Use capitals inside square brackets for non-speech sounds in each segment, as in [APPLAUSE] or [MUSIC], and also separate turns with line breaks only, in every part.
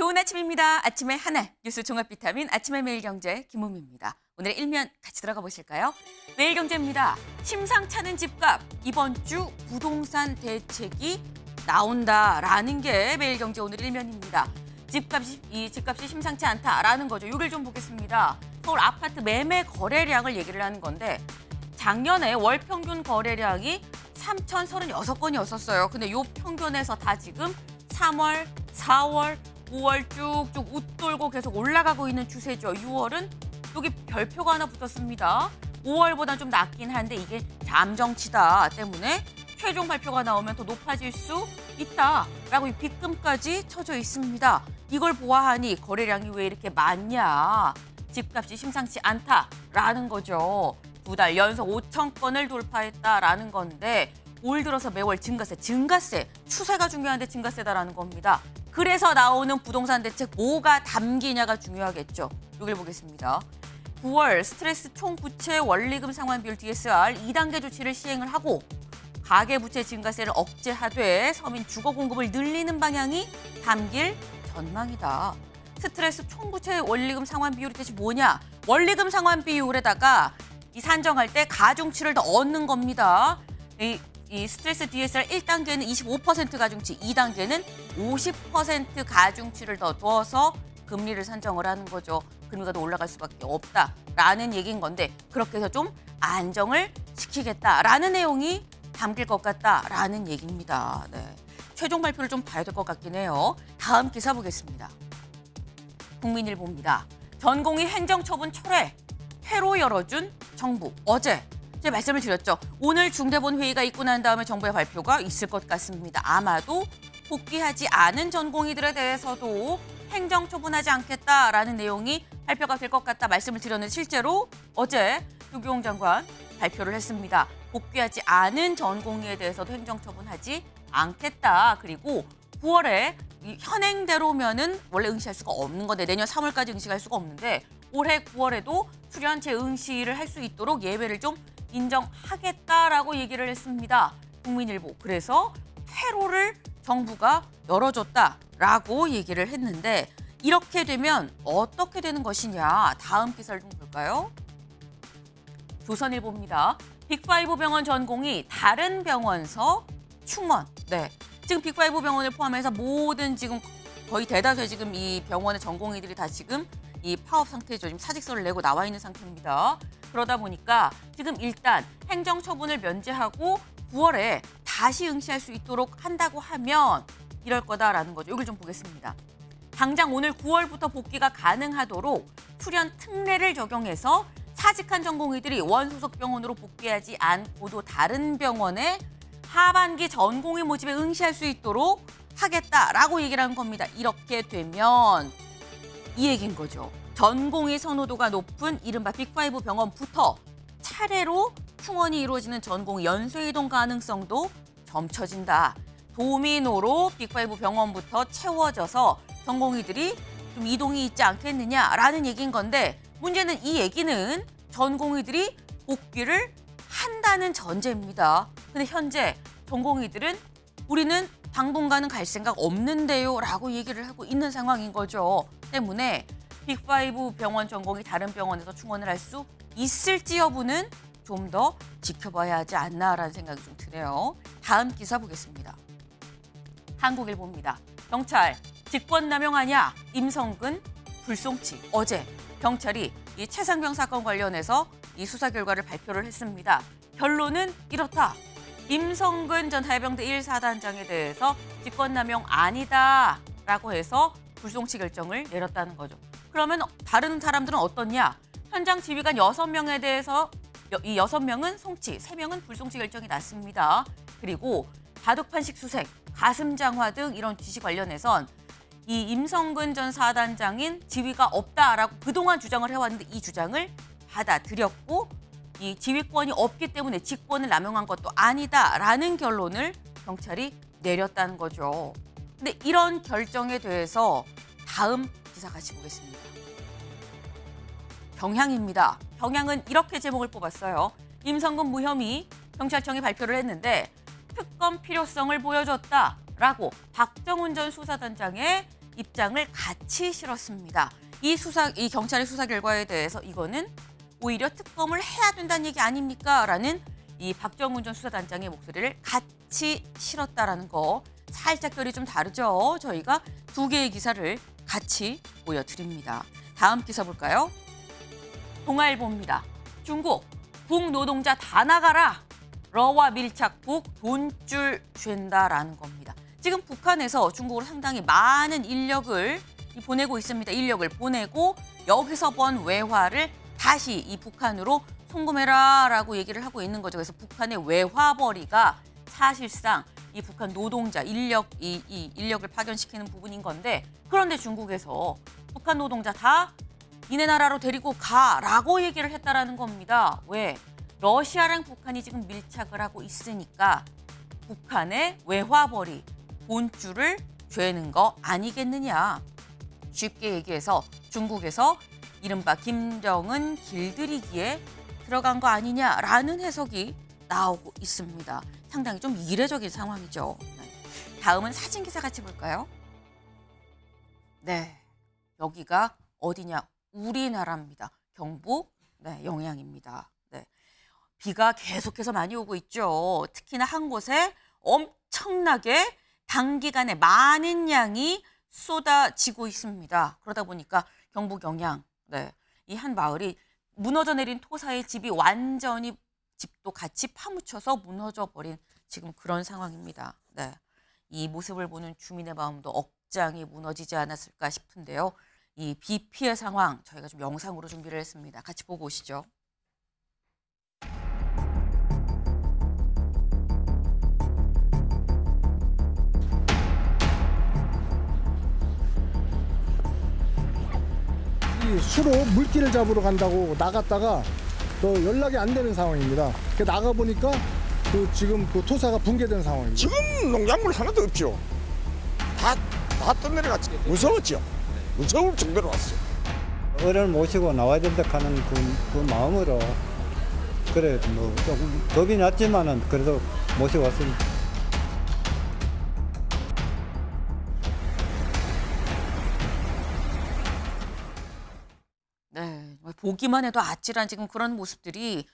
좋은 아침입니다. 아침의 하나 뉴스 종합 비타민 아침의 매일 경제 김우미입니다. 오늘의 일면 같이 들어가 보실까요? 매일 경제입니다. 심상찮은 집값 이번 주 부동산 대책이 나온다라는 게 매일 경제 오늘 일면입니다. 집값이 이 집값이 심상치 않다라는 거죠. 이걸 좀 보겠습니다. 서울 아파트 매매 거래량을 얘기를 하는 건데 작년에 월 평균 거래량이 3,036건이었었어요. 근데 요 평균에서 다 지금 3월, 4월, 5월 쭉쭉 웃돌고 계속 올라가고 있는 추세죠. 6월은 여기 별표가 하나 붙었습니다. 5월보다 좀 낮긴 한데 이게 잠정치다 때문에 최종 발표가 나오면 더 높아질 수 있다라고 이 빗금까지 쳐져 있습니다. 이걸 보아하니 거래량이 왜 이렇게 많냐. 집값이 심상치 않다라는 거죠. 두 달 연속 5천 건을 돌파했다라는 건데 올 들어서 매월 증가세, 증가세, 추세가 중요한데 증가세다라는 겁니다. 그래서 나오는 부동산 대책 뭐가 담기냐가 중요하겠죠. 여기를 보겠습니다. 9월 스트레스 총 부채 원리금 상환 비율 DSR 2단계 조치를 시행을 하고 가계 부채 증가세를 억제하되 서민 주거 공급을 늘리는 방향이 담길 전망이다. 스트레스 총 부채 원리금 상환 비율이 대체 뭐냐? 원리금 상환 비율에다가 이 산정할 때 가중치를 더 얻는 겁니다. 이, 이 스트레스 DSR 1단계는 25% 가중치, 2단계는 50% 가중치를 더 둬서 금리를 산정을 하는 거죠. 금리가 더 올라갈 수밖에 없다라는 얘기인 건데 그렇게 해서 좀 안정을 시키겠다라는 내용이 담길 것 같다라는 얘기입니다. 네. 최종 발표를 좀 봐야 될 것 같긴 해요. 다음 기사 보겠습니다. 국민일보입니다. 전공의 행정처분 철회, 회로 열어준 정부. 어제 제가 말씀을 드렸죠. 오늘 중대본 회의가 있고 난 다음에 정부의 발표가 있을 것 같습니다. 아마도 복귀하지 않은 전공의들에 대해서도 행정 처분하지 않겠다라는 내용이 발표가 될 것 같다 말씀을 드렸는데 실제로 어제 유경 장관 발표를 했습니다. 복귀하지 않은 전공의에 대해서도 행정 처분하지 않겠다. 그리고 9월에 현행대로면은 원래 응시할 수가 없는 건데 내년 3월까지 응시할 수가 없는데 올해 9월에도 수련 재응시를 할 수 있도록 예외를 좀 인정하겠다라고 얘기를 했습니다. 국민일보. 그래서 회로를 정부가 열어줬다라고 얘기를 했는데 이렇게 되면 어떻게 되는 것이냐. 다음 기사를 좀 볼까요? 조선일보입니다. 빅5 병원 전공이 다른 병원서 충원. 네. 지금 빅5 병원을 포함해서 모든 지금 거의 대다수의 지금 이 병원의 전공의들이 다 지금 이 파업 상태죠. 지금 사직서를 내고 나와 있는 상태입니다. 그러다 보니까 지금 일단 행정 처분을 면제하고 9월에 다시 응시할 수 있도록 한다고 하면 이럴 거다라는 거죠. 여기 좀 보겠습니다. 당장 오늘 9월부터 복귀가 가능하도록 수련 특례를 적용해서 사직한 전공의들이 원소속 병원으로 복귀하지 않고도 다른 병원에 하반기 전공의 모집에 응시할 수 있도록 하겠다라고 얘기를 한 겁니다. 이렇게 되면 이 얘기인 거죠. 전공의 선호도가 높은 이른바 빅5 병원부터 차례로 충원이 이루어지는 전공 연쇄 이동 가능성도 점쳐진다. 도미노로 빅5 병원부터 채워져서 전공의들이 좀 이동이 있지 않겠느냐라는 얘기인 건데 문제는 이 얘기는 전공의들이 복귀를 한다는 전제입니다. 근데 현재 전공의들은 우리는 당분간은 갈 생각 없는데요 라고 얘기를 하고 있는 상황인 거죠. 때문에 빅5 병원 전공이 다른 병원에서 충원을 할 수 있을지 여부는 좀 더 지켜봐야 하지 않나라는 생각이 좀 드네요. 다음 기사 보겠습니다. 한국일보입니다. 경찰 직권남용하냐 임성근 불송치 어제 경찰이 이 최상병 사건 관련해서 이 수사 결과를 발표를 했습니다. 결론은 이렇다. 임성근 전 해병대 1사단장에 대해서 직권남용 아니다라고 해서 불송치 결정을 내렸다는 거죠. 그러면 다른 사람들은 어떻냐? 현장 지휘관 6명에 대해서 이 6명은 송치, 3명은 불송치 결정이 났습니다. 그리고 바둑판식 수색, 가슴 장화 등 이런 지시 관련해선 이 임성근 전 사단장인 지위가 없다라고 그동안 주장을 해왔는데 이 주장을 받아들였고 이 지휘권이 없기 때문에 직권을 남용한 것도 아니다라는 결론을 경찰이 내렸다는 거죠. 근데 이런 결정에 대해서 다음 기사 같이 보겠습니다. 경향입니다. 경향은 이렇게 제목을 뽑았어요. 임성근 무혐의 경찰청이 발표를 했는데 특검 필요성을 보여줬다라고 박정훈 전 수사단장의 입장을 같이 실었습니다. 이 수사, 이 경찰의 수사 결과에 대해서 이거는 오히려 특검을 해야 된다는 얘기 아닙니까? 라는 이 박정훈 전 수사단장의 목소리를 같이 실었다라는 거 살짝 결이 좀 다르죠. 저희가 두 개의 기사를 같이 보여드립니다. 다음 기사 볼까요? 동아일보입니다. 중국 북노동자 다 나가라. 러와 밀착 북 돈줄 쥔다라는 겁니다. 지금 북한에서 중국으로 상당히 많은 인력을 보내고 있습니다. 인력을 보내고 여기서 번 외화를 다시 이 북한으로 송금해라라고 얘기를 하고 있는 거죠. 그래서 북한의 외화벌이가 사실상 이 북한 노동자 인력 이, 이 인력을 파견시키는 부분인 건데 그런데 중국에서 북한 노동자 다 니네 나라로 데리고 가라고 얘기를 했다라는 겁니다. 왜? 러시아랑 북한이 지금 밀착을 하고 있으니까 북한의 외화벌이 본줄을 죄는 거 아니겠느냐. 쉽게 얘기해서 중국에서 이른바 김정은 길들이기에 들어간 거 아니냐라는 해석이 나오고 있습니다. 상당히 좀 이례적인 상황이죠. 네. 다음은 사진 기사 같이 볼까요? 네, 여기가 어디냐? 우리나라입니다. 경북 네, 영양입니다. 네. 비가 계속해서 많이 오고 있죠. 특히나 한 곳에 엄청나게 단기간에 많은 양이 쏟아지고 있습니다. 그러다 보니까 경북 영양, 네, 이 한 마을이 무너져 내린 토사의 집이 완전히 집도 같이 파묻혀서 무너져 버린 지금 그런 상황입니다. 네. 이 모습을 보는 주민의 마음도 억장이 무너지지 않았을까 싶은데요. 이 비 피해 상황 저희가 좀 영상으로 준비를 했습니다. 같이 보고 오시죠.
수로 물기를 잡으러 간다고 나갔다가 또 연락이 안 되는 상황입니다. 나가 보니까 그 지금 그 토사가 붕괴된 상황입니다.
지금 농작물 하나도 없죠. 다, 다 떠내려갔지. 무서웠죠. 무서울 정도로 왔어요.
어른을 모시고 나와야 된다 하는 그, 그 마음으로 그래 뭐 조금 겁이 났지만은 그래도 모시고 왔습니다.
보기만 해도 아찔한 지금 그런 모습들이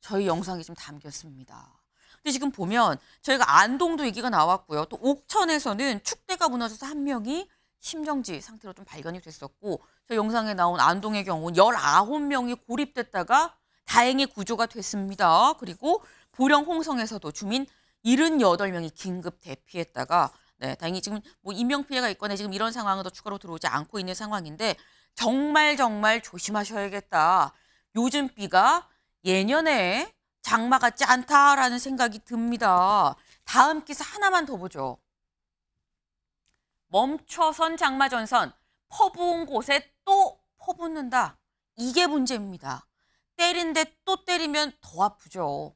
저희 영상에 좀 담겼습니다. 근데 지금 보면 저희가 안동도 얘기가 나왔고요. 또 옥천에서는 축대가 무너져서 한 명이 심정지 상태로 좀 발견이 됐었고 저 영상에 나온 안동의 경우는 19명이 고립됐다가 다행히 구조가 됐습니다. 그리고 보령 홍성에서도 주민 78명이 긴급 대피했다가 네, 다행히 지금 뭐 인명 피해가 있거나 지금 이런 상황은 더 추가로 들어오지 않고 있는 상황인데 정말 정말 조심하셔야겠다. 요즘 비가 예년에 장마 같지 않다라는 생각이 듭니다. 다음 기사 하나만 더 보죠. 멈춰선 장마 전선, 퍼부은 곳에 또 퍼붓는다. 이게 문제입니다. 때린데 또 때리면 더 아프죠.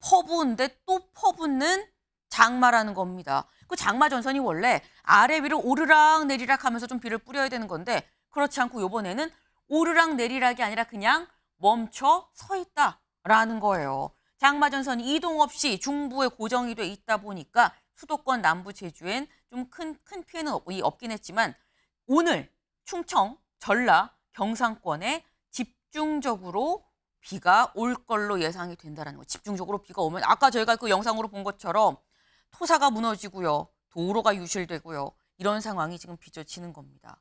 퍼부은데 또 퍼붓는 장마라는 겁니다. 그 장마 전선이 원래 아래 위로 오르락 내리락 하면서 좀 비를 뿌려야 되는 건데 그렇지 않고 이번에는 오르락 내리락이 아니라 그냥 멈춰 서 있다라는 거예요. 장마전선이 이동 없이 중부에 고정이 돼 있다 보니까 수도권 남부 제주엔 좀 큰 큰 피해는 없긴 했지만 오늘 충청, 전라, 경상권에 집중적으로 비가 올 걸로 예상이 된다라는 거. 집중적으로 비가 오면 아까 저희가 그 영상으로 본 것처럼 토사가 무너지고요. 도로가 유실되고요. 이런 상황이 지금 빚어지는 겁니다.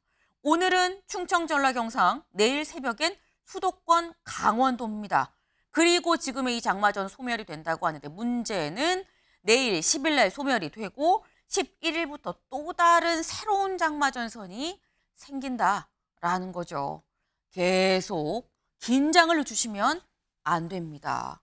오늘은 충청, 전라, 경상, 내일 새벽엔 수도권, 강원도입니다. 그리고 지금의 이 장마전 소멸이 된다고 하는데 문제는 내일 10일 날 소멸이 되고 11일부터 또 다른 새로운 장마전선이 생긴다라는 거죠. 계속 긴장을 주시면 안 됩니다.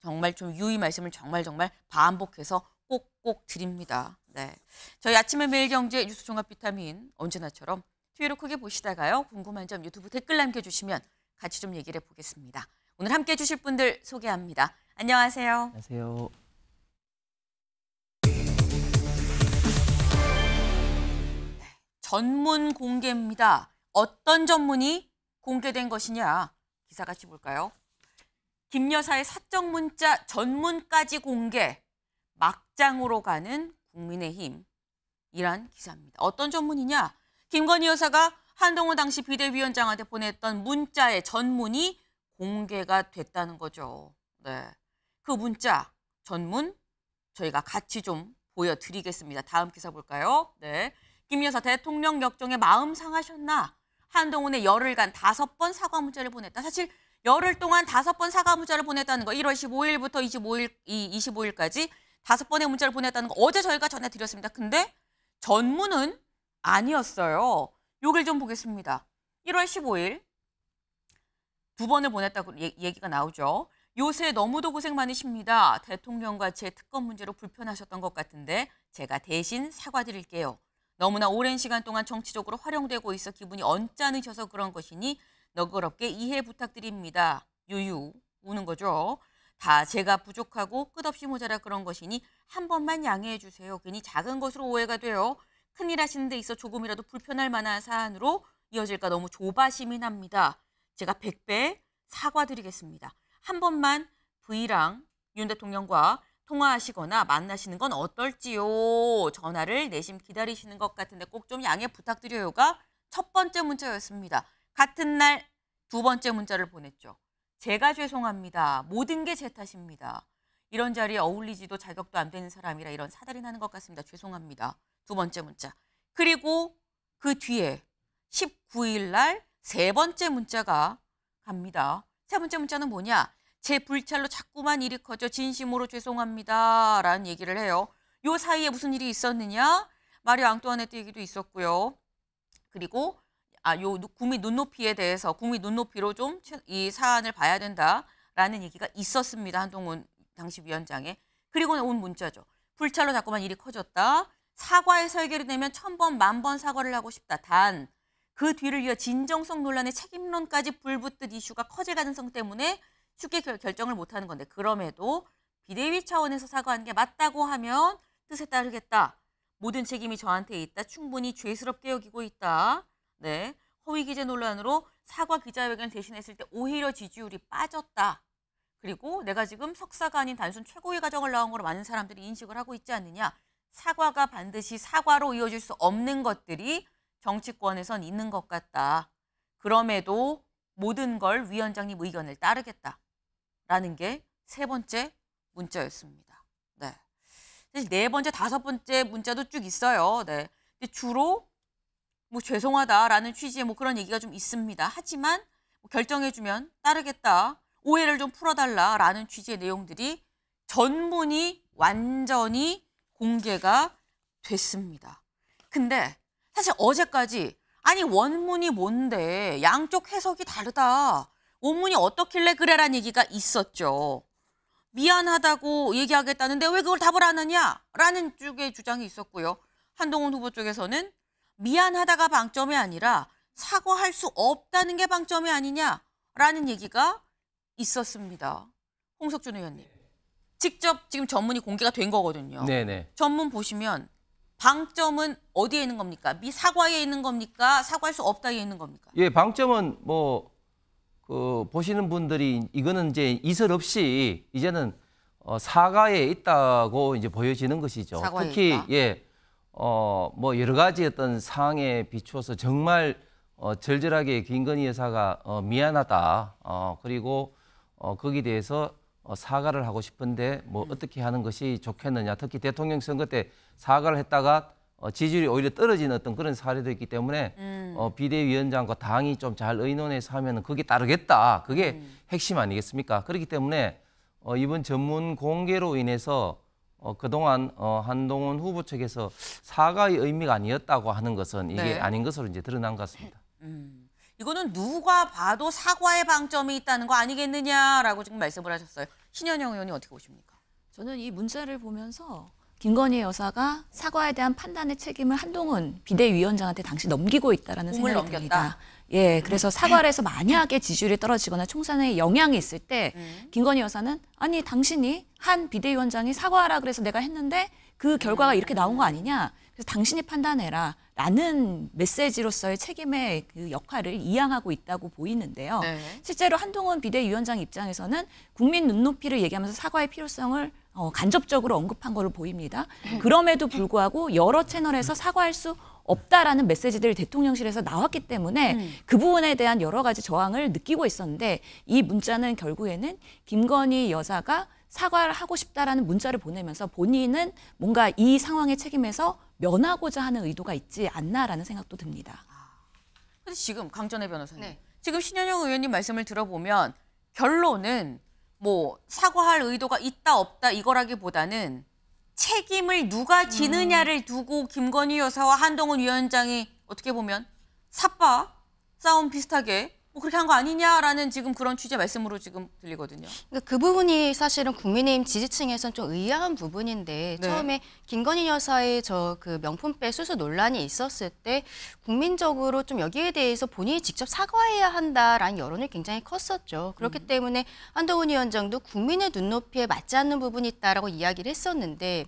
정말 좀 유의 말씀을 정말 정말 반복해서 꼭꼭 드립니다. 네. 저희 아침에 매일 경제 뉴스 종합 비타민 언제나처럼 TV로 크게 보시다가요. 궁금한 점 유튜브 댓글 남겨주시면 같이 좀 얘기를 해보겠습니다. 오늘 함께 해주실 분들 소개합니다. 안녕하세요.
안녕하세요.
전문 공개입니다. 어떤 전문이 공개된 것이냐? 기사 같이 볼까요? 김 여사의 사적 문자 전문까지 공개. 막장으로 가는 국민의힘. 이란 기사입니다. 어떤 전문이냐? 김건희 여사가 한동훈 당시 비대위원장한테 보냈던 문자의 전문이 공개가 됐다는 거죠. 네. 그 문자 전문 저희가 같이 좀 보여드리겠습니다. 다음 기사 볼까요? 네. 김 여사 대통령 역정에 마음 상하셨나? 한동훈의 열흘간 다섯 번 사과 문자를 보냈다. 사실 열흘 동안 다섯 번 사과 문자를 보냈다는 거 1월 15일부터 25일 이 25일까지 다섯 번의 문자를 보냈다는 거 어제 저희가 전해드렸습니다. 근데 전문은 아니었어요. 요걸 좀 보겠습니다. 1월 15일 두 번을 보냈다고 얘- 얘기가 나오죠. 요새 너무도 고생 많으십니다. 대통령과 제 특검 문제로 불편하셨던 것 같은데 제가 대신 사과드릴게요. 너무나 오랜 시간 동안 정치적으로 활용되고 있어 기분이 언짢으셔서 그런 것이니 너그럽게 이해 부탁드립니다. 유유 우는 거죠. 다 제가 부족하고 끝없이 모자라 그런 것이니 한 번만 양해해 주세요. 괜히 작은 것으로 오해가 돼요. 큰일 하시는 데 있어 조금이라도 불편할 만한 사안으로 이어질까 너무 조바심이 납니다. 제가 100배 사과드리겠습니다. 한 번만 V랑 윤 대통령과 통화하시거나 만나시는 건 어떨지요? 전화를 내심 기다리시는 것 같은데 꼭 좀 양해 부탁드려요가 첫 번째 문자였습니다. 같은 날 두 번째 문자를 보냈죠. 제가 죄송합니다. 모든 게 제 탓입니다. 이런 자리에 어울리지도 자격도 안 되는 사람이라 이런 사달이 나는 것 같습니다. 죄송합니다. 두 번째 문자. 그리고 그 뒤에 19일 날 세 번째 문자가 갑니다. 세 번째 문자는 뭐냐? 제 불찰로 자꾸만 일이 커져 진심으로 죄송합니다. 라는 얘기를 해요. 요 사이에 무슨 일이 있었느냐? 마리 앙뚜아네트 얘기도 있었고요. 그리고 아, 요 누- 국민 눈높이에 대해서 국민 눈높이로 좀 이 사안을 봐야 된다라는 얘기가 있었습니다. 한동훈 당시 위원장에. 그리고 온 문자죠. 불찰로 자꾸만 일이 커졌다. 사과에서 해결이 되면 천 번, 만 번 사과를 하고 싶다. 단, 그 뒤를 이어 진정성 논란의 책임론까지 불붙듯 이슈가 커질 가능성 때문에 쉽게 결, 결정을 못하는 건데 그럼에도 비대위 차원에서 사과하는 게 맞다고 하면 뜻에 따르겠다. 모든 책임이 저한테 있다. 충분히 죄스럽게 여기고 있다. 네. 허위 기재 논란으로 사과 기자회견을 대신했을 때 오히려 지지율이 빠졌다. 그리고 내가 지금 석사가 아닌 단순 최고위 과정을 나온 걸로 많은 사람들이 인식을 하고 있지 않느냐. 사과가 반드시 사과로 이어질 수 없는 것들이 정치권에선 있는 것 같다. 그럼에도 모든 걸 위원장님 의견을 따르겠다. 라는 게 세 번째 문자였습니다. 네. 사실 네 번째, 다섯 번째 문자도 쭉 있어요. 네. 근데 주로 뭐 죄송하다라는 취지의 뭐 그런 얘기가 좀 있습니다. 하지만 뭐 결정해주면 따르겠다. 오해를 좀 풀어달라라는 취지의 내용들이 전문이 완전히 공개가 됐습니다. 근데 사실 어제까지 아니 원문이 뭔데 양쪽 해석이 다르다. 원문이 어떻길래 그래란 얘기가 있었죠. 미안하다고 얘기하겠다는데 왜 그걸 답을 안 하냐라는 쪽의 주장이 있었고요. 한동훈 후보 쪽에서는 미안하다가 방점이 아니라 사과할 수 없다는 게 방점이 아니냐라는 얘기가 있었습니다. 홍석준 의원님. 직접 지금 전문이 공개가 된 거거든요.
네네.
전문 보시면 방점은 어디에 있는 겁니까? 미 사과에 있는 겁니까? 사과할 수 없다에 있는 겁니까?
예, 방점은 뭐, 그, 보시는 분들이 이거는 이제 이설 없이 이제는 어, 사과에 있다고 이제 보여지는 것이죠. 특히,
있다?
예, 어, 뭐 여러 가지 어떤 상황에 비추어서 정말 어, 절절하게 김건희 여사가 어, 미안하다. 어, 그리고 어, 거기에 대해서 어, 사과를 하고 싶은데 뭐
음.
어떻게 하는 것이 좋겠느냐. 특히 대통령 선거 때 사과를 했다가 어, 지지율이 오히려 떨어지는 어떤 그런 사례도 있기 때문에
음.
어, 비대위원장과 당이 좀 잘 의논해서 하면 은 그게 따르겠다. 그게
음.
핵심 아니겠습니까? 그렇기 때문에 어, 이번 전문 공개로 인해서 어, 그동안 어, 한동훈 후보 측에서 사과의 의미가 아니었다고 하는 것은 이게
네.
아닌 것으로 이제 드러난 것 같습니다.
음, 이거는 누가 봐도 사과의 방점이 있다는 거 아니겠느냐라고 지금 말씀을 하셨어요. 신현영 의원이 어떻게 보십니까?
저는 이 문자를 보면서 김건희 여사가 사과에 대한 판단의 책임을 한동훈 비대위원장한테 당시 넘기고 있다라는 생각이
넘겼다.
듭니다. 예, 그래서 사과를 해서 만약에 지지율이 떨어지거나 총선에 영향이 있을 때
음.
김건희 여사는 아니 당신이 한 비대위원장이 사과하라 그래서 내가 했는데 그 결과가 이렇게 나온 거 아니냐? 그래서 당신이 판단해라. 라는 메시지로서의 책임의 그 역할을 이양하고 있다고 보이는데요.
네.
실제로 한동훈 비대위원장 입장에서는 국민 눈높이를 얘기하면서 사과의 필요성을 어, 간접적으로 언급한 걸로 보입니다. 그럼에도 불구하고 여러 채널에서 사과할 수 없다라는 메시지들이 대통령실에서 나왔기 때문에
음.
그 부분에 대한 여러 가지 저항을 느끼고 있었는데 이 문자는 결국에는 김건희 여사가 사과를 하고 싶다라는 문자를 보내면서 본인은 뭔가 이 상황의 책임에서 면하고자 하는 의도가 있지 않나라는 생각도 듭니다.
근데 지금 강전혜 변호사님,
네.
지금 신현영 의원님 말씀을 들어보면 결론은 뭐 사과할 의도가 있다 없다 이거라기보다는 책임을 누가 지느냐를 두고 김건희 여사와 한동훈 위원장이 어떻게 보면 삽바 싸움 비슷하게 뭐 그렇게 한 거 아니냐라는 지금 그런 취재 말씀으로 지금 들리거든요.
그러니까 그 부분이 사실은 국민의힘 지지층에선 좀 의아한 부분인데
네.
처음에 김건희 여사의 저 그 명품백 수수 논란이 있었을 때 국민적으로 좀 여기에 대해서 본인이 직접 사과해야 한다라는 여론이 굉장히 컸었죠. 그렇기
음.
때문에 한동훈 위원장도 국민의 눈높이에 맞지 않는 부분이 있다라고 이야기를 했었는데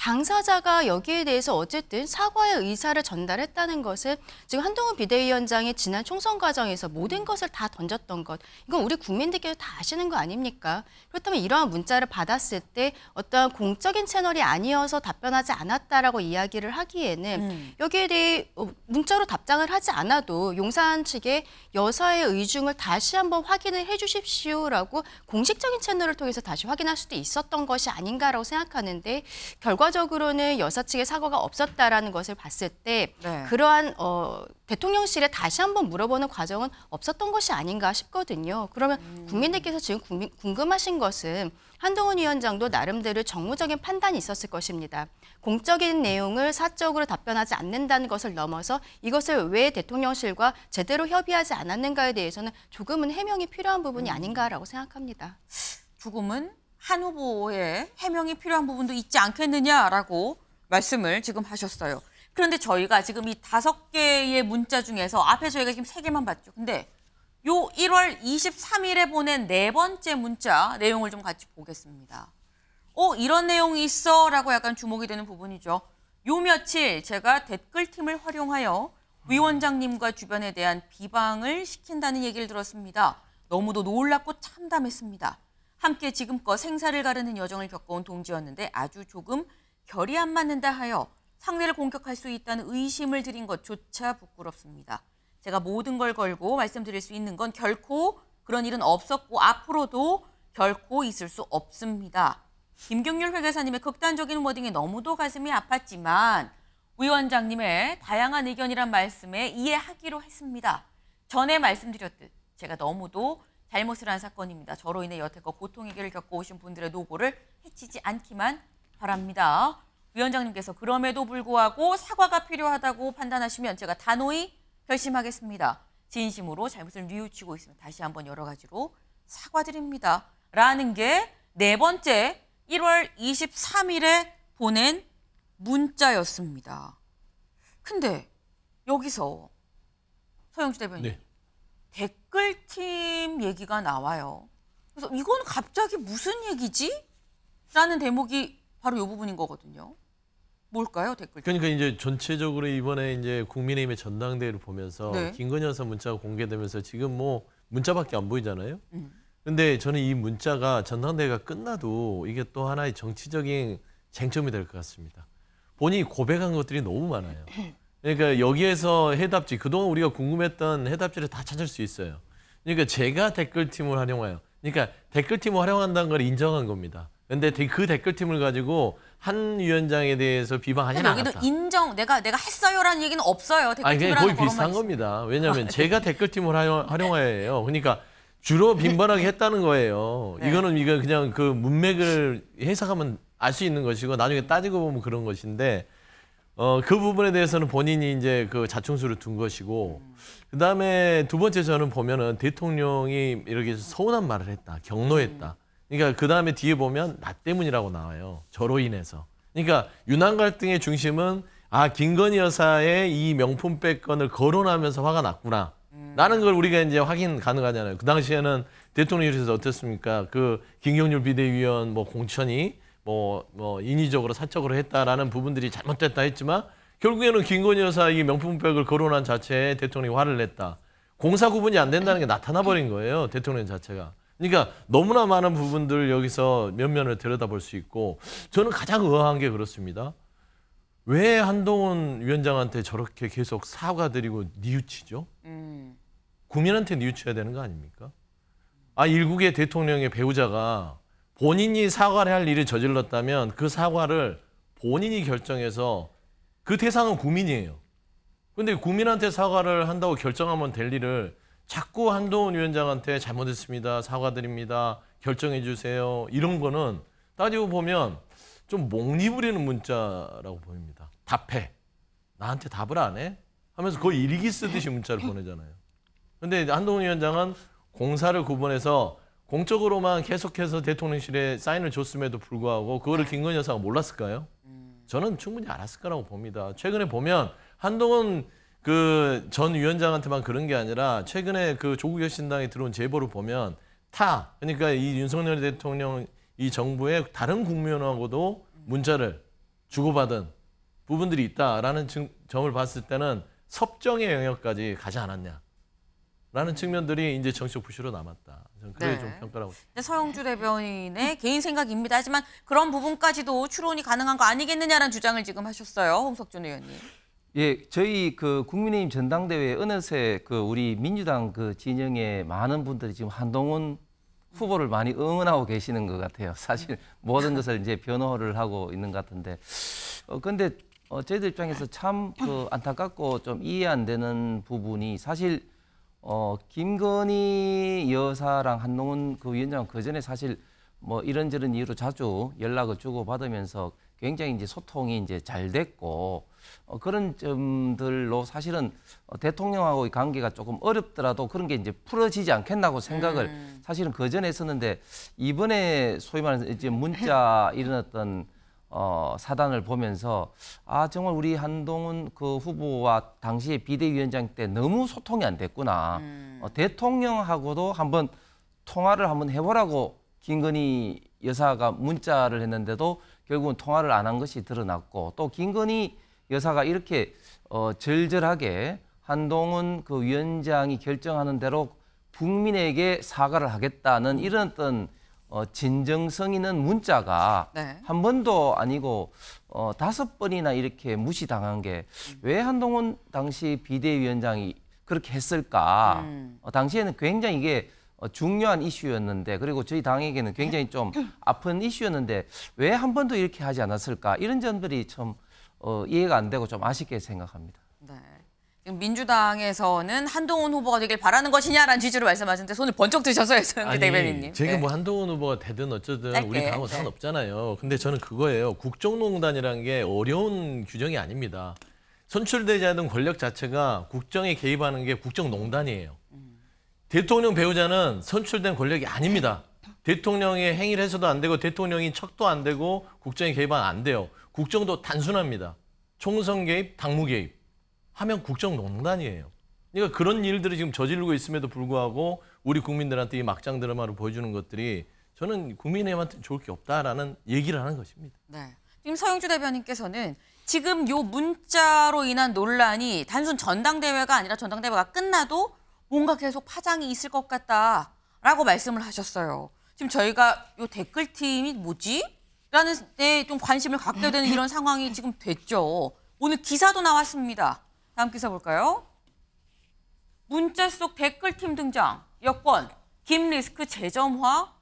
당사자가 여기에 대해서 어쨌든 사과의 의사를 전달했다는 것은 지금 한동훈 비대위원장이 지난 총선 과정에서 모든 것을 다 던졌던 것 이건 우리 국민들께서 다 아시는 거 아닙니까? 그렇다면 이러한 문자를 받았을 때 어떠한 공적인 채널이 아니어서 답변하지 않았다라고 이야기를 하기에는
음.
여기에 대해 어, 문자로 답장을 하지 않아도 용산 측에 여사의 의중을 다시 한번 확인을 해주십시오라고 공식적인 채널을 통해서 다시 확인할 수도 있었던 것이 아닌가라고 생각하는데 결과 적으로는 여사 측의 사과가 없었다라는 것을 봤을 때
네.
그러한 어, 대통령실에 다시 한번 물어보는 과정은 없었던 것이 아닌가 싶거든요. 그러면 국민들께서 지금 국민- 궁금하신 것은 한동훈 위원장도 나름대로 정무적인 판단이 있었을 것입니다. 공적인 내용을 사적으로 답변하지 않는다는 것을 넘어서 이것을 왜 대통령실과 제대로 협의하지 않았는가에 대해서는 조금은 해명이 필요한 부분이 아닌가라고 생각합니다.
조금은 한 후보의 해명이 필요한 부분도 있지 않겠느냐라고 말씀을 지금 하셨어요. 그런데 저희가 지금 이 다섯 개의 문자 중에서 앞에 저희가 지금 세 개만 봤죠. 근데 요 1월 23일에 보낸 네 번째 문자 내용을 좀 같이 보겠습니다. 어, 이런 내용이 있어 라고 약간 주목이 되는 부분이죠. 요 며칠 제가 댓글팀을 활용하여 위원장님과 주변에 대한 비방을 시킨다는 얘기를 들었습니다. 너무도 놀랍고 참담했습니다. 함께 지금껏 생사를 가르는 여정을 겪어온 동지였는데 아주 조금 결이 안 맞는다 하여 상대를 공격할 수 있다는 의심을 드린 것조차 부끄럽습니다. 제가 모든 걸 걸고 말씀드릴 수 있는 건 결코 그런 일은 없었고 앞으로도 결코 있을 수 없습니다. 김경률 회계사님의 극단적인 워딩에 너무도 가슴이 아팠지만 위원장님의 다양한 의견이란 말씀에 이해하기로 했습니다. 전에 말씀드렸듯 제가 너무도 잘못을 한 사건입니다. 저로 인해 여태껏 고통의 길을 겪어오신 분들의 노고를 해치지 않기만 바랍니다. 위원장님께서 그럼에도 불구하고 사과가 필요하다고 판단하시면 제가 단호히 결심하겠습니다. 진심으로 잘못을 뉘우치고 있으면 다시 한번 여러 가지로 사과드립니다. 라는 게 네 번째 1월 23일에 보낸 문자였습니다. 근데 여기서 서영주 대변인
네.
댓글팀 얘기가 나와요. 그래서 이건 갑자기 무슨 얘기지? 라는 대목이 바로 이 부분인 거거든요. 뭘까요, 댓글팀?
그러니까 이제 전체적으로 이번에 이제 국민의힘의 전당대회를 보면서
네.
김건희 여사 문자가 공개되면서 지금 뭐 문자밖에 안 보이잖아요.
음.
근데 저는 이 문자가 전당대회가 끝나도 이게 또 하나의 정치적인 쟁점이 될 것 같습니다. 본인이 고백한 것들이 너무 많아요. [CLEARS THROAT] 그러니까 여기에서 해답지 그동안 우리가 궁금했던 해답지를 다 찾을 수 있어요. 그러니까 제가 댓글팀을 활용해요. 그러니까 댓글팀을 활용한다는 걸 인정한 겁니다. 근데 데- 그 댓글팀을 가지고 한 위원장에 대해서 비방하지는
근데 여기도
않았다.
인정, 내가 내가 했어요라는 얘기는 없어요.
아니
댓글팀이라는
그냥 거의 비슷한. 겁니다. 왜냐하면 [LAUGHS] 제가 댓글팀을 활용, 활용해요. 그러니까 주로 빈번하게 했다는 거예요.
네.
이거는 이거 그냥 그 문맥을 해석하면 알 수 있는 것이고 나중에 따지고 보면 그런 것인데 어, 그 부분에 대해서는 본인이 이제 그 자충수를 둔 것이고 그 다음에 두 번째 저는 보면은 대통령이 이렇게 서운한 말을 했다, 격노했다. 그러니까 그 다음에 뒤에 보면 나 때문이라고 나와요. 저로 인해서. 그러니까 유난 갈등의 중심은 아 김건희 여사의 이 명품백 건을 거론하면서 화가 났구나. 라는 걸 우리가 이제 확인 가능하잖아요. 그 당시에는 대통령실에서 어땠습니까? 그 김경률 비대위원 뭐 공천이 뭐, 뭐 인위적으로 사적으로 했다라는 부분들이 잘못됐다 했지만 결국에는 김건희 여사 이 명품백을 거론한 자체에 대통령이 화를 냈다. 공사 구분이 안 된다는 게 나타나 버린 거예요. 대통령 자체가. 그러니까 너무나 많은 부분들 여기서 면면을 들여다볼 수 있고 저는 가장 의아한 게 그렇습니다. 왜 한동훈 위원장한테 저렇게 계속 사과드리고 뉘우치죠?
음.
국민한테 뉘우쳐야 되는 거 아닙니까? 아 일국의 대통령의 배우자가 본인이 사과를 할 일을 저질렀다면 그 사과를 본인이 결정해서 그 대상은 국민이에요. 근데 국민한테 사과를 한다고 결정하면 될 일을 자꾸 한동훈 위원장한테 잘못했습니다. 사과드립니다. 결정해 주세요. 이런 거는 따지고 보면 좀 목리 부리는 문자라고 보입니다. 답해. 나한테 답을 안 해? 하면서 거의 일기 쓰듯이 문자를 보내잖아요. 근데 한동훈 위원장은 공사를 구분해서 공적으로만 계속해서 대통령실에 사인을 줬음에도 불구하고 그거를 김건희 여사가 몰랐을까요? 저는 충분히 알았을 거라고 봅니다. 최근에 보면 한동훈 그 전 위원장한테만 그런 게 아니라 최근에 그 조국 혁신당에 들어온 제보를 보면 타 그러니까 이 윤석열 대통령 이 정부의 다른 국민하고도 문자를 주고받은 부분들이 있다라는 증- 점을 봤을 때는 섭정의 영역까지 가지 않았냐. 라는 측면들이 이제 정치적 부시로 남았다. 저는 그게
네.
좀 평가라고.
근데 서영주 대변인의 개인 생각입니다. 하지만 그런 부분까지도 추론이 가능한 거 아니겠느냐라는 주장을 지금 하셨어요. 홍석준 의원님.
예, 저희 그 국민의힘 전당대회 어느새 그 우리 민주당 그 진영의 많은 분들이 지금 한동훈 후보를 많이 응원하고 계시는 것 같아요. 사실 모든 것을 이제 변호를 하고 있는 것 같은데, 어 근데 어 저희들 입장에서 참 그 안타깝고 좀 이해 안 되는 부분이 사실 어 김건희 여사랑 한동훈 그 위원장 그 전에 사실 뭐 이런저런 이유로 자주 연락을 주고 받으면서 굉장히 이제 소통이 이제 잘 됐고 어, 그런 점들로 사실은 어, 대통령하고의 관계가 조금 어렵더라도 그런 게 이제 풀어지지 않겠나고 생각을 사실은 그 전에 했었는데 이번에 소위 말해서 이제 문자 [LAUGHS] 이런 어떤 어, 사단을 보면서 아 정말 우리 한동훈 그 후보와 당시에 비대위원장 때 너무 소통이 안 됐구나. 어, 대통령하고도 한번 통화를 한번 해보라고 김건희 여사가 문자를 했는데도 결국은 통화를 안 한 것이 드러났고 또 김건희 여사가 이렇게 어, 절절하게 한동훈 그 위원장이 결정하는 대로 국민에게 사과를 하겠다는 이런 어떤 어, 진정성 있는 문자가
네.
한 번도 아니고 어, 다섯 번이나 이렇게 무시당한 게 왜 한동훈 당시 비대위원장이 그렇게 했을까? 어, 당시에는 굉장히 이게 어, 중요한 이슈였는데 그리고 저희 당에게는 굉장히 좀 아픈 이슈였는데 왜 한 번도 이렇게 하지 않았을까? 이런 점들이 참 어, 이해가 안 되고 좀 아쉽게 생각합니다.
네. 민주당에서는 한동훈 후보가 되길 바라는 것이냐라는 취지로 말씀하시는데 손을 번쩍 드셔서요, 서영주 대변인님.
제가
네.
뭐 한동훈 후보가 되든 어쩌든
짧게,
우리 당하고
네.
상관없잖아요. 근데 저는 그거예요. 국정농단이라는 게 어려운 규정이 아닙니다. 선출되지 않은 권력 자체가 국정에 개입하는 게 국정농단이에요. 대통령 배우자는 선출된 권력이 아닙니다. 대통령의 행위를 해서도 안 되고 대통령이 척도 안 되고 국정에 개입은 안 돼요. 국정도 단순합니다. 총선 개입, 당무 개입 하면 국정농단이에요. 그러니까 그런 일들이 지금 저지르고 있음에도 불구하고 우리 국민들한테 이 막장 드라마를 보여주는 것들이 저는 국민의힘한테 좋을 게 없다라는 얘기를 하는 것입니다.
네. 지금 서영주 대변인께서는 지금 요 문자로 인한 논란이 단순 전당대회가 아니라 전당대회가 끝나도 뭔가 계속 파장이 있을 것 같다라고 말씀을 하셨어요. 지금 저희가 요 댓글팀이 뭐지? 라는 데좀 관심을 갖게 되는 이런 상황이 지금 됐죠. 오늘 기사도 나왔습니다. 다음 기사 볼까요? 문자 속 댓글팀 등장. 여권, 김 리스크 재점화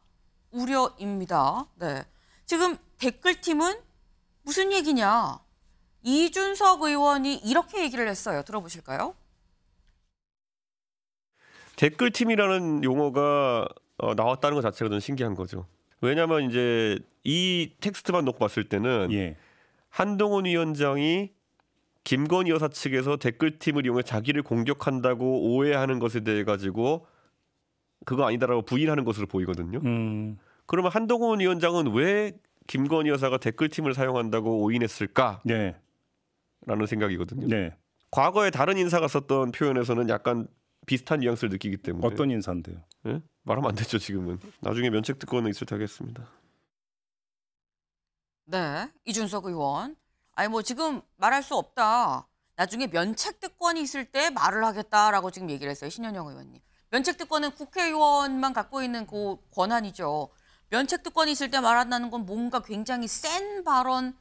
우려입니다. 네. 지금 댓글팀은 무슨 얘기냐? 이준석 의원이 이렇게 얘기를 했어요. 들어보실까요?
댓글팀이라는 용어가 어, 나왔다는 것 자체가 좀 신기한 거죠. 왜냐하면 이제 이 텍스트만 놓고 봤을 때는
예.
한동훈 위원장이 김건희 여사 측에서 댓글팀을 이용해 자기를 공격한다고 오해하는 것에 대해 가지고 그거 아니다라고 부인하는 것으로 보이거든요.
음.
그러면 한동훈 위원장은 왜 김건희 여사가 댓글팀을 사용한다고 오인했을까라는
네.
생각이거든요.
네.
과거에 다른 인사가 썼던 표현에서는 약간 비슷한 뉘앙스를 느끼기 때문에
어떤 인사인데요?
예? 말하면 안 되죠 지금은 나중에 면책 특권은 있을 테겠습니다.
네. 이준석 의원. 아니 뭐 지금 말할 수 없다. 나중에 면책 특권이 있을 때 말을 하겠다라고 지금 얘기를 했어요. 신현영 의원님. 면책 특권은 국회의원만 갖고 있는 그 권한이죠. 면책 특권이 있을 때 말한다는 건 뭔가 굉장히 센 발언을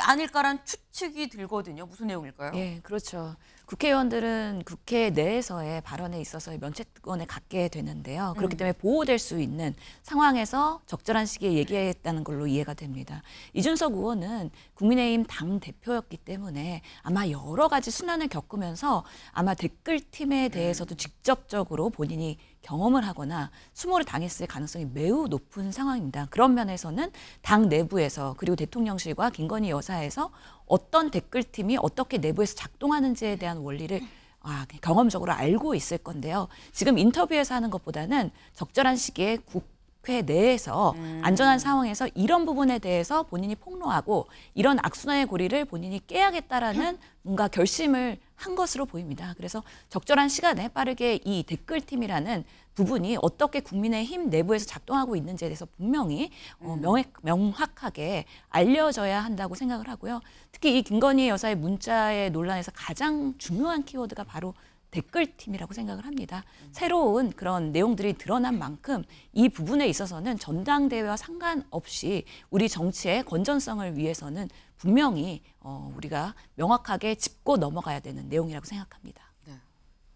아닐까란 추측이 들거든요. 무슨 내용일까요?
예, 그렇죠. 국회의원들은 국회 내에서의 발언에 있어서 면책권을 갖게 되는데요. 그렇기 때문에 보호될 수 있는 상황에서 적절한 시기에 얘기했다는 걸로 이해가 됩니다. 이준석 의원은 국민의힘 당 대표였기 때문에 아마 여러 가지 순환을 겪으면서 아마 댓글팀에 대해서도 직접적으로 본인이 경험을 하거나 수모를 당했을 가능성이 매우 높은 상황입니다. 그런 면에서는 당 내부에서 그리고 대통령실과 김건희 여사에서 어떤 댓글팀이 어떻게 내부에서 작동하는지에 대한 원리를 아, 경험적으로 알고 있을 건데요. 지금 인터뷰에서 하는 것보다는 적절한 시기에 국 회 내에서 안전한 상황에서 이런 부분에 대해서 본인이 폭로하고 이런 악순환의 고리를 본인이 깨야겠다라는 [LAUGHS] 뭔가 결심을 한 것으로 보입니다. 그래서 적절한 시간에 빠르게 이 댓글팀이라는 부분이 어떻게 국민의힘 내부에서 작동하고 있는지에 대해서 분명히 어, 명확, 명확하게 알려져야 한다고 생각을 하고요. 특히 이 김건희 여사의 문자의 논란에서 가장 중요한 키워드가 바로 댓글팀이라고 생각을 합니다. 새로운 그런 내용들이 드러난 만큼 이 부분에 있어서는 전당대회와 상관없이 우리 정치의 건전성을 위해서는 분명히 어, 우리가 명확하게 짚고 넘어가야 되는 내용이라고 생각합니다.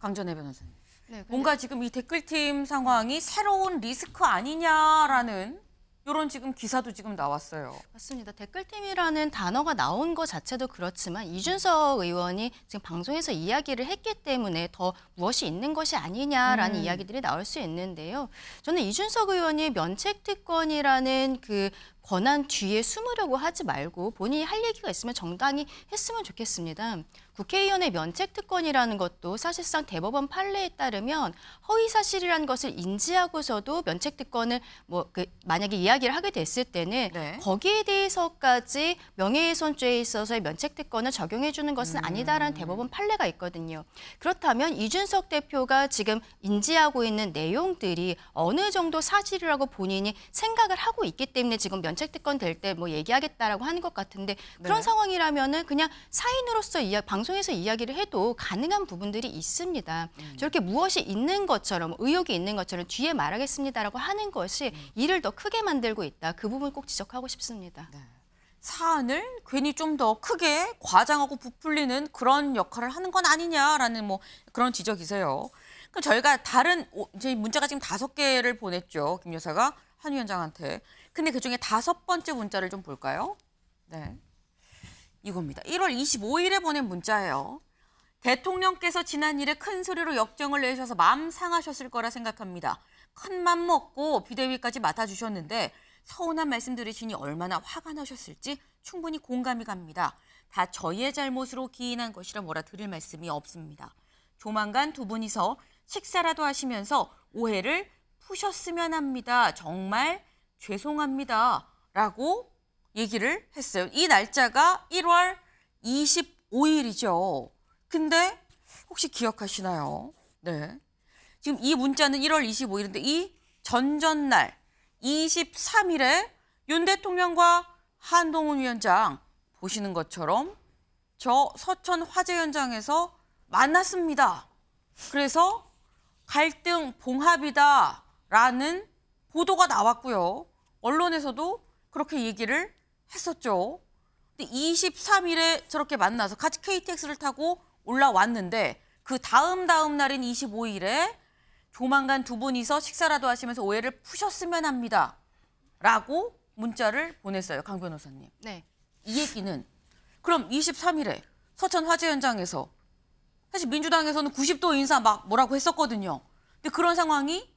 강전혜 변호사님.
네, 근데
뭔가 지금 이 댓글팀 상황이 새로운 리스크 아니냐라는 이런 지금 기사도 지금 나왔어요.
맞습니다. 댓글팀이라는 단어가 나온 것 자체도 그렇지만 이준석 의원이 지금 방송에서 이야기를 했기 때문에 더 무엇이 있는 것이 아니냐라는
음.
이야기들이 나올 수 있는데요. 저는 이준석 의원이 면책특권이라는 그 권한 뒤에 숨으려고 하지 말고 본인이 할 얘기가 있으면 정당히 했으면 좋겠습니다. 국회의원의 면책특권이라는 것도 사실상 대법원 판례에 따르면 허위사실이라는 것을 인지하고서도 면책특권을 뭐 그 만약에 이야기를 하게 됐을 때는
네.
거기에 대해서까지 명예훼손죄에 있어서의 면책특권을 적용해 주는 것은
음.
아니다라는 대법원 판례가 있거든요. 그렇다면 이준석 대표가 지금 인지하고 있는 내용들이 어느 정도 사실이라고 본인이 생각을 하고 있기 때문에 지금 면 책특권 될 때 뭐 얘기하겠다라고 하는 것 같은데 그런
네.
상황이라면은 그냥 사인으로서 이야, 방송에서 이야기를 해도 가능한 부분들이 있습니다.
음.
저렇게 무엇이 있는 것처럼 의혹이 있는 것처럼 뒤에 말하겠습니다라고 하는 것이
음.
일을 더 크게 만들고 있다. 그 부분 꼭 지적하고 싶습니다.
네. 사안을 괜히 좀 더 크게 과장하고 부풀리는 그런 역할을 하는 건 아니냐라는 뭐 그런 지적이세요. 그럼 저희가 다른 오- 이제 문자가 지금 다섯 개를 보냈죠. 김 여사가 한 위원장한테. 근데 그 중에 다섯 번째 문자를 좀 볼까요? 네. 이겁니다. 1월 25일에 보낸 문자예요. 대통령께서 지난 일에 큰 소리로 역정을 내셔서 마음 상하셨을 거라 생각합니다. 큰 맘 먹고 비대위까지 맡아주셨는데 서운한 말씀 들으시니 얼마나 화가 나셨을지 충분히 공감이 갑니다. 다 저희의 잘못으로 기인한 것이라 뭐라 드릴 말씀이 없습니다. 조만간 두 분이서 식사라도 하시면서 오해를 푸셨으면 합니다. 정말 죄송합니다. 라고 얘기를 했어요. 이 날짜가 1월 25일이죠. 근데 혹시 기억하시나요? 네. 지금 이 문자는 1월 25일인데 이 전전날 23일에 윤 대통령과 한동훈 위원장 보시는 것처럼 저 서천 화재 현장에서 만났습니다. 그래서 갈등 봉합이다라는 보도가 나왔고요. 언론에서도 그렇게 얘기를 했었죠. 근데 23일에 저렇게 만나서 같이 KTX를 타고 올라왔는데 그 다음 다음 날인 25일에 조만간 두 분이서 식사라도 하시면서 오해를 푸셨으면 합니다. 라고 문자를 보냈어요. 강 변호사님.
네.
이 얘기는 그럼 23일에 서천 화재 현장에서 사실 민주당에서는 90도 인사 막 뭐라고 했었거든요. 근데 그런 상황이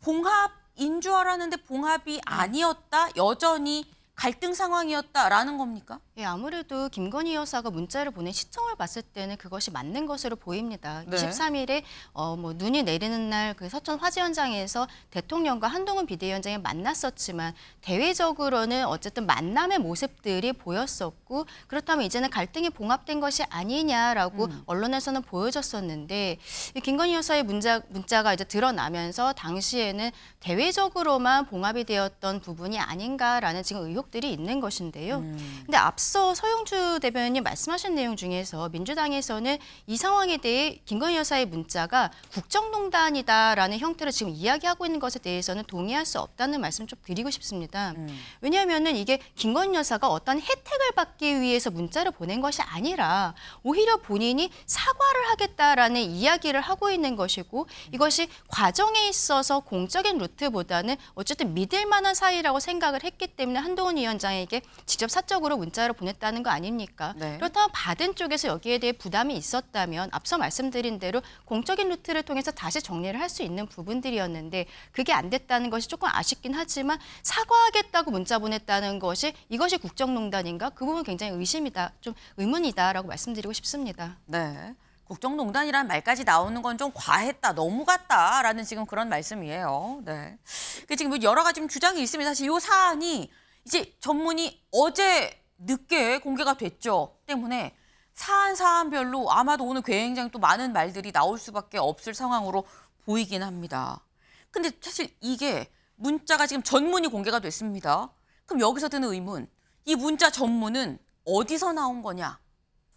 봉합 인줄 알았는데 봉합이 아니었다. 여전히 갈등 상황이었다라는 겁니까?
예, 아무래도 김건희 여사가 문자를 보낸 시청을 봤을 때는 그것이 맞는 것으로 보입니다.
네.
23일에 어, 뭐 눈이 내리는 날 그 서천 화재 현장에서 대통령과 한동훈 비대위원장이 만났었지만 대외적으로는 어쨌든 만남의 모습들이 보였었고 그렇다면 이제는 갈등이 봉합된 것이 아니냐라고
음.
언론에서는 보여졌었는데 이 김건희 여사의 문자 문자가 이제 드러나면서 당시에는 대외적으로만 봉합이 되었던 부분이 아닌가라는 지금 의혹들이 있는 것인데요. 근데 앞서 앞서 서영주 대변인님 말씀하신 내용 중에서 민주당에서는 이 상황에 대해 김건희 여사의 문자가 국정농단이다라는 형태로 지금 이야기하고 있는 것에 대해서는 동의할 수 없다는 말씀 좀 드리고 싶습니다. 왜냐하면은 이게 김건희 여사가 어떤 혜택을 받기 위해서 문자를 보낸 것이 아니라 오히려 본인이 사과를 하겠다라는 이야기를 하고 있는 것이고 이것이 과정에 있어서 공적인 루트보다는 어쨌든 믿을 만한 사이라고 생각을 했기 때문에 한동훈 위원장에게 직접 사적으로 문자를 보냈다는 거 아닙니까?
네.
그렇다면 받은 쪽에서 여기에 대해 부담이 있었다면 앞서 말씀드린 대로 공적인 루트를 통해서 다시 정리를 할 수 있는 부분들이었는데 그게 안 됐다는 것이 조금 아쉽긴 하지만 사과하겠다고 문자 보냈다는 것이 이것이 국정농단인가? 그 부분 굉장히 의심이다, 좀 의문이다라고 말씀드리고 싶습니다.
네. 국정농단이란 말까지 나오는 건 좀 과했다, 너무 같다라는 지금 그런 말씀이에요. 네. 그 지금 뭐 여러 가지 좀 주장이 있습니다. 사실 이 사안이 이제 전문이 어제 늦게 공개가 됐죠. 때문에 사안 사안별로 아마도 오늘 굉장히 또 많은 말들이 나올 수밖에 없을 상황으로 보이긴 합니다. 근데 사실 이게 문자가 지금 전문이 공개가 됐습니다. 그럼 여기서 드는 의문, 이 문자 전문은 어디서 나온 거냐?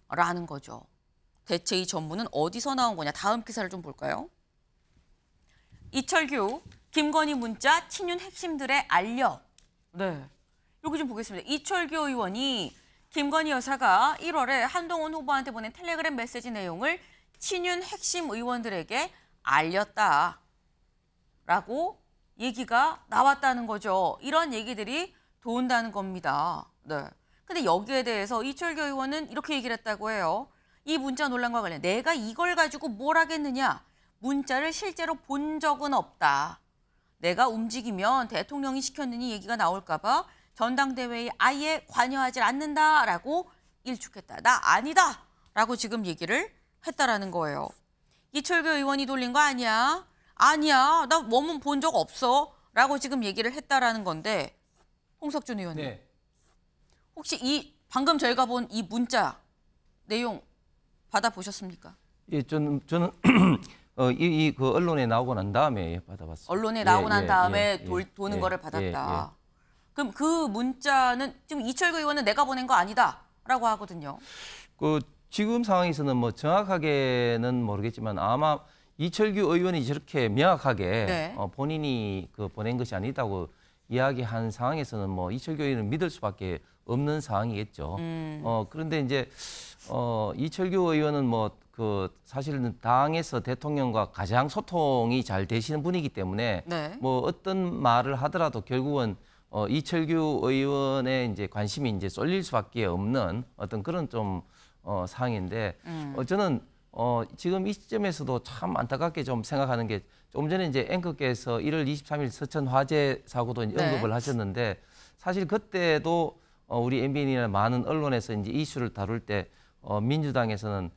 라는 거죠. 대체 이 전문은 어디서 나온 거냐? 다음 기사를 좀 볼까요? 이철규, 김건희 문자 친윤 핵심들의 알려. 네. 여기 좀 보겠습니다. 이철규 의원이 김건희 여사가 1월에 한동훈 후보한테 보낸 텔레그램 메시지 내용을 친윤 핵심 의원들에게 알렸다. 라고 얘기가 나왔다는 거죠. 이런 얘기들이 도운다는 겁니다. 네. 근데 여기에 대해서 이철규 의원은 이렇게 얘기를 했다고 해요. 이 문자 논란과 관련 내가 이걸 가지고 뭘 하겠느냐? 문자를 실제로 본 적은 없다. 내가 움직이면 대통령이 시켰느니 얘기가 나올까 봐 전당대회에 아예 관여하지 않는다라고 일축했다. 나 아니다. 라고 지금 얘기를 했다라는 거예요. 이철규 의원이 돌린 거 아니야. 아니야. 나 원문 본 적 없어. 라고 지금 얘기를 했다라는 건데 홍석준 의원님.
네.
혹시 이 방금 저희가 본 이 문자 내용 받아보셨습니까?
예, 저는 저는 [CLEARS THROAT] 어, 이, 이, 그 언론에 나오고 난 다음에 받아봤어요.
언론에
예,
나오고 난
예,
다음에
예,
돌,
예,
도는
예,
거를
예,
받았다.
예.
그럼 그 문자는 지금 이철규 의원은 내가 보낸 거 아니다라고 하거든요.
그 지금 상황에서는 뭐 정확하게는 모르겠지만 아마 이철규 의원이 저렇게 명확하게
네.
어, 본인이 그 보낸 것이 아니다고 이야기한 상황에서는 뭐 이철규 의원은 믿을 수밖에 없는 상황이겠죠.
음.
어 그런데 이제 어 이철규 의원은 뭐 그 사실은 당에서 대통령과 가장 소통이 잘 되시는 분이기 때문에
네.
뭐 어떤 말을 하더라도 결국은 어, 이철규 의원의 이제 관심이 이제 쏠릴 수밖에 없는 어떤 그런 좀 어, 상황인데
음.
어, 저는 어, 지금 이 시점에서도 참 안타깝게 좀 생각하는 게 조금 전에 이제 앵커께서 1월 23일 서천 화재 사고도
네.
언급을 하셨는데 사실 그때도 어, 우리 MBN이나 많은 언론에서 이제 이슈를 다룰 때 어, 민주당에서는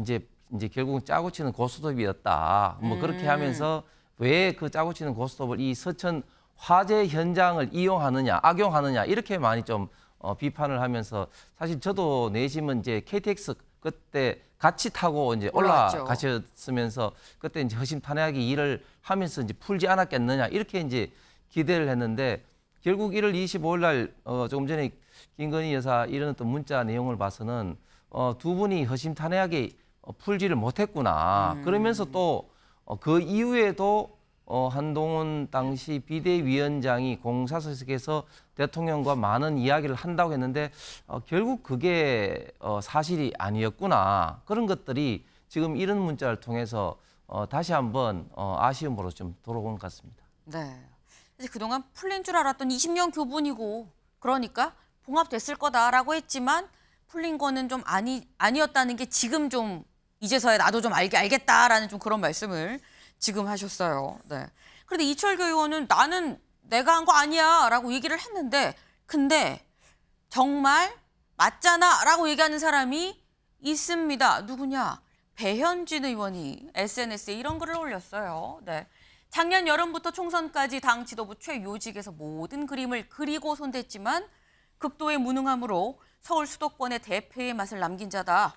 이제 이제 결국은 짜고 치는 고스톱이었다. 뭐 그렇게
음.
하면서 왜 그 짜고 치는 고스톱을 이 서천 화재 현장을 이용하느냐, 악용하느냐 이렇게 많이 좀 어, 비판을 하면서 사실 저도 내심은 이제 KTX 그때 같이 타고 이제. 올라가셨으면서 그때 이제 허심탄회하게 일을 하면서 이제 풀지 않았겠느냐 이렇게 이제 기대를 했는데 결국 1월 25일 날 어, 조금 전에 김건희 여사 이런 어떤 문자 내용을 봐서는 어, 두 분이 허심탄회하게 어, 풀지를 못했구나. 그러면서 또그 이후에도 어, 한동훈 당시 비대위원장이 공사석에서 대통령과 많은 이야기를 한다고 했는데 어, 결국 그게 어, 사실이 아니었구나. 그런 것들이 지금 이런 문자를 통해서 어, 다시 한번 어, 아쉬움으로 좀 돌아온 것 같습니다.
네. 사실 그동안 풀린 줄 알았던 20년 교분이고 그러니까 봉합됐을 거다라고 했지만 풀린 거는 좀 아니 아니었다는 게 지금 좀 이제서야 나도 좀 알게 알겠다라는 좀 그런 말씀을 지금 하셨어요. 네. 그런데 이철규 의원은 나는 내가 한 거 아니야 라고 얘기를 했는데 근데 정말 맞잖아 라고 얘기하는 사람이 있습니다. 누구냐? 배현진 의원이 SNS에 이런 글을 올렸어요. 네. 작년 여름부터 총선까지 당 지도부 최요직에서 모든 그림을 그리고 손댔지만 극도의 무능함으로 서울 수도권의 대패의 맛을 남긴 자다.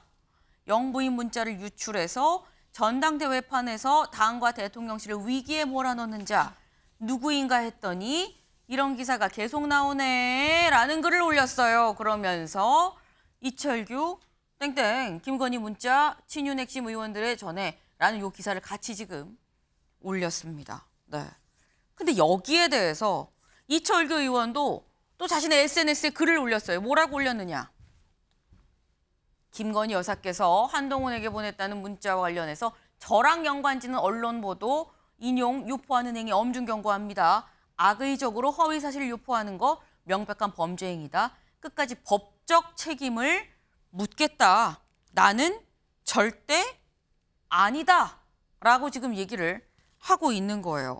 영부인 문자를 유출해서 전당대회판에서 당과 대통령실을 위기에 몰아넣는 자 누구인가 했더니 이런 기사가 계속 나오네 라는 글을 올렸어요. 그러면서 이철규 땡땡 김건희 문자 친윤 핵심 의원들의 전해라는 요 기사를 같이 지금 올렸습니다. 네. 근데 여기에 대해서 이철규 의원도 또 자신의 SNS에 글을 올렸어요. 뭐라고 올렸느냐? 김건희 여사께서 한동훈에게 보냈다는 문자와 관련해서 저랑 연관짓는 언론 보도 인용 유포하는 행위 엄중 경고합니다. 악의적으로 허위 사실을 유포하는 거 명백한 범죄 행위다. 끝까지 법적 책임을 묻겠다. 나는 절대 아니다. 라고 지금 얘기를 하고 있는 거예요.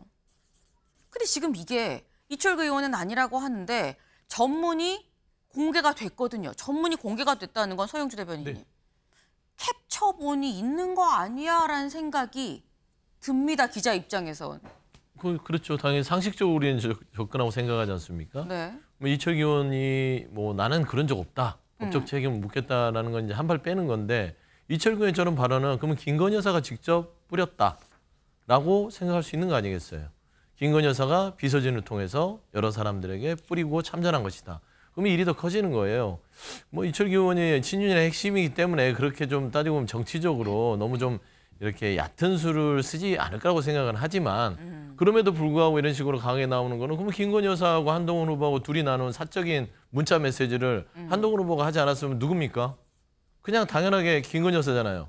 근데 지금 이게 이철규 의원은 아니라고 하는데 전문이 공개가 됐거든요. 전문이 공개가 됐다는 건 서영주 대변인님.
네.
캡처본이 있는 거 아니야라는 생각이 듭니다. 기자 입장에선.
그, 그렇죠. 당연히 상식적으로 우리는 저- 접근하고 생각하지 않습니까?
네.
뭐 이철기 의원이 뭐 나는 그런 적 없다. 법적
음.
책임을 묻겠다라는 건 이제 한 발 빼는 건데 이철기 의원의 저런 발언은 그러면 김건희 여사가 직접 뿌렸다라고 생각할 수 있는 거 아니겠어요? 김건희 여사가 비서진을 통해서 여러 사람들에게 뿌리고 참전한 것이다. 그러면 일이 더 커지는 거예요. 뭐 이철기 의원이 친윤의 핵심이기 때문에 그렇게 좀 따지고 보면 정치적으로 너무 좀 이렇게 얕은 수를 쓰지 않을 거라고 생각은 하지만 그럼에도 불구하고 이런 식으로 강하게 나오는 거는 그러면 김건희 여사하고 한동훈 후보하고 둘이 나눈 사적인 문자 메시지를 한동훈 후보가 하지 않았으면 누굽니까? 그냥 당연하게 김건희 여사잖아요.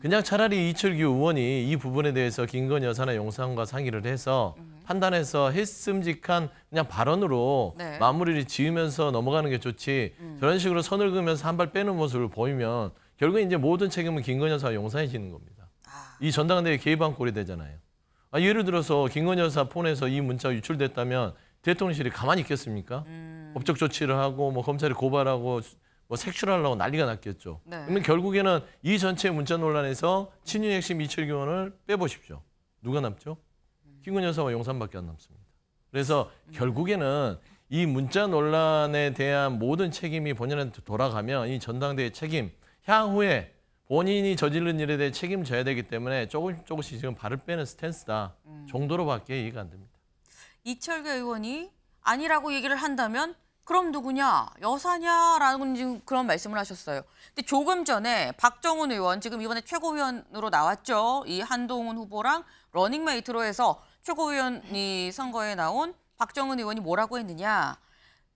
그냥 차라리 이철규 의원이 이 부분에 대해서 김건희 여사나 용산과 상의를 해서 판단해서 했음직한 그냥 발언으로
네.
마무리를 지으면서 넘어가는 게 좋지 저런 식으로 선을 그으면서 한 발 빼는 모습을 보이면 결국 이제 모든 책임은 김건희 여사가 용산에 지는 겁니다. 이 전당대회 개입한 꼴이 되잖아요. 아, 예를 들어서 김건희 여사 폰에서 이 문자가 유출됐다면 대통령실이 가만히 있겠습니까? 법적 조치를 하고 뭐 검찰이 고발하고 뭐 색출하려고 난리가 났겠죠.
네.
그러면 결국에는 이 전체 문자 논란에서 친윤 핵심 이철규 의원을 빼보십시오. 누가 남죠? 김건희 여사와 용산밖에 안 남습니다. 그래서 결국에는 이 문자 논란에 대한 모든 책임이 본인한테 돌아가면 이 전당대회 책임 향후에 본인이 저지른 일에 대해 책임져야 되기 때문에 조금씩 조금씩 지금 발을 빼는 스탠스다 정도로밖에 이해가 안 됩니다.
이철규 의원이 아니라고 얘기를 한다면 그럼 누구냐 여사냐라는 지금 그런 말씀을 하셨어요. 근데 조금 전에 박정훈 의원 지금 이번에 최고위원으로 나왔죠. 이 한동훈 후보랑 러닝메이트로 해서 최고위원이 선거에 나온 박정훈 의원이 뭐라고 했느냐?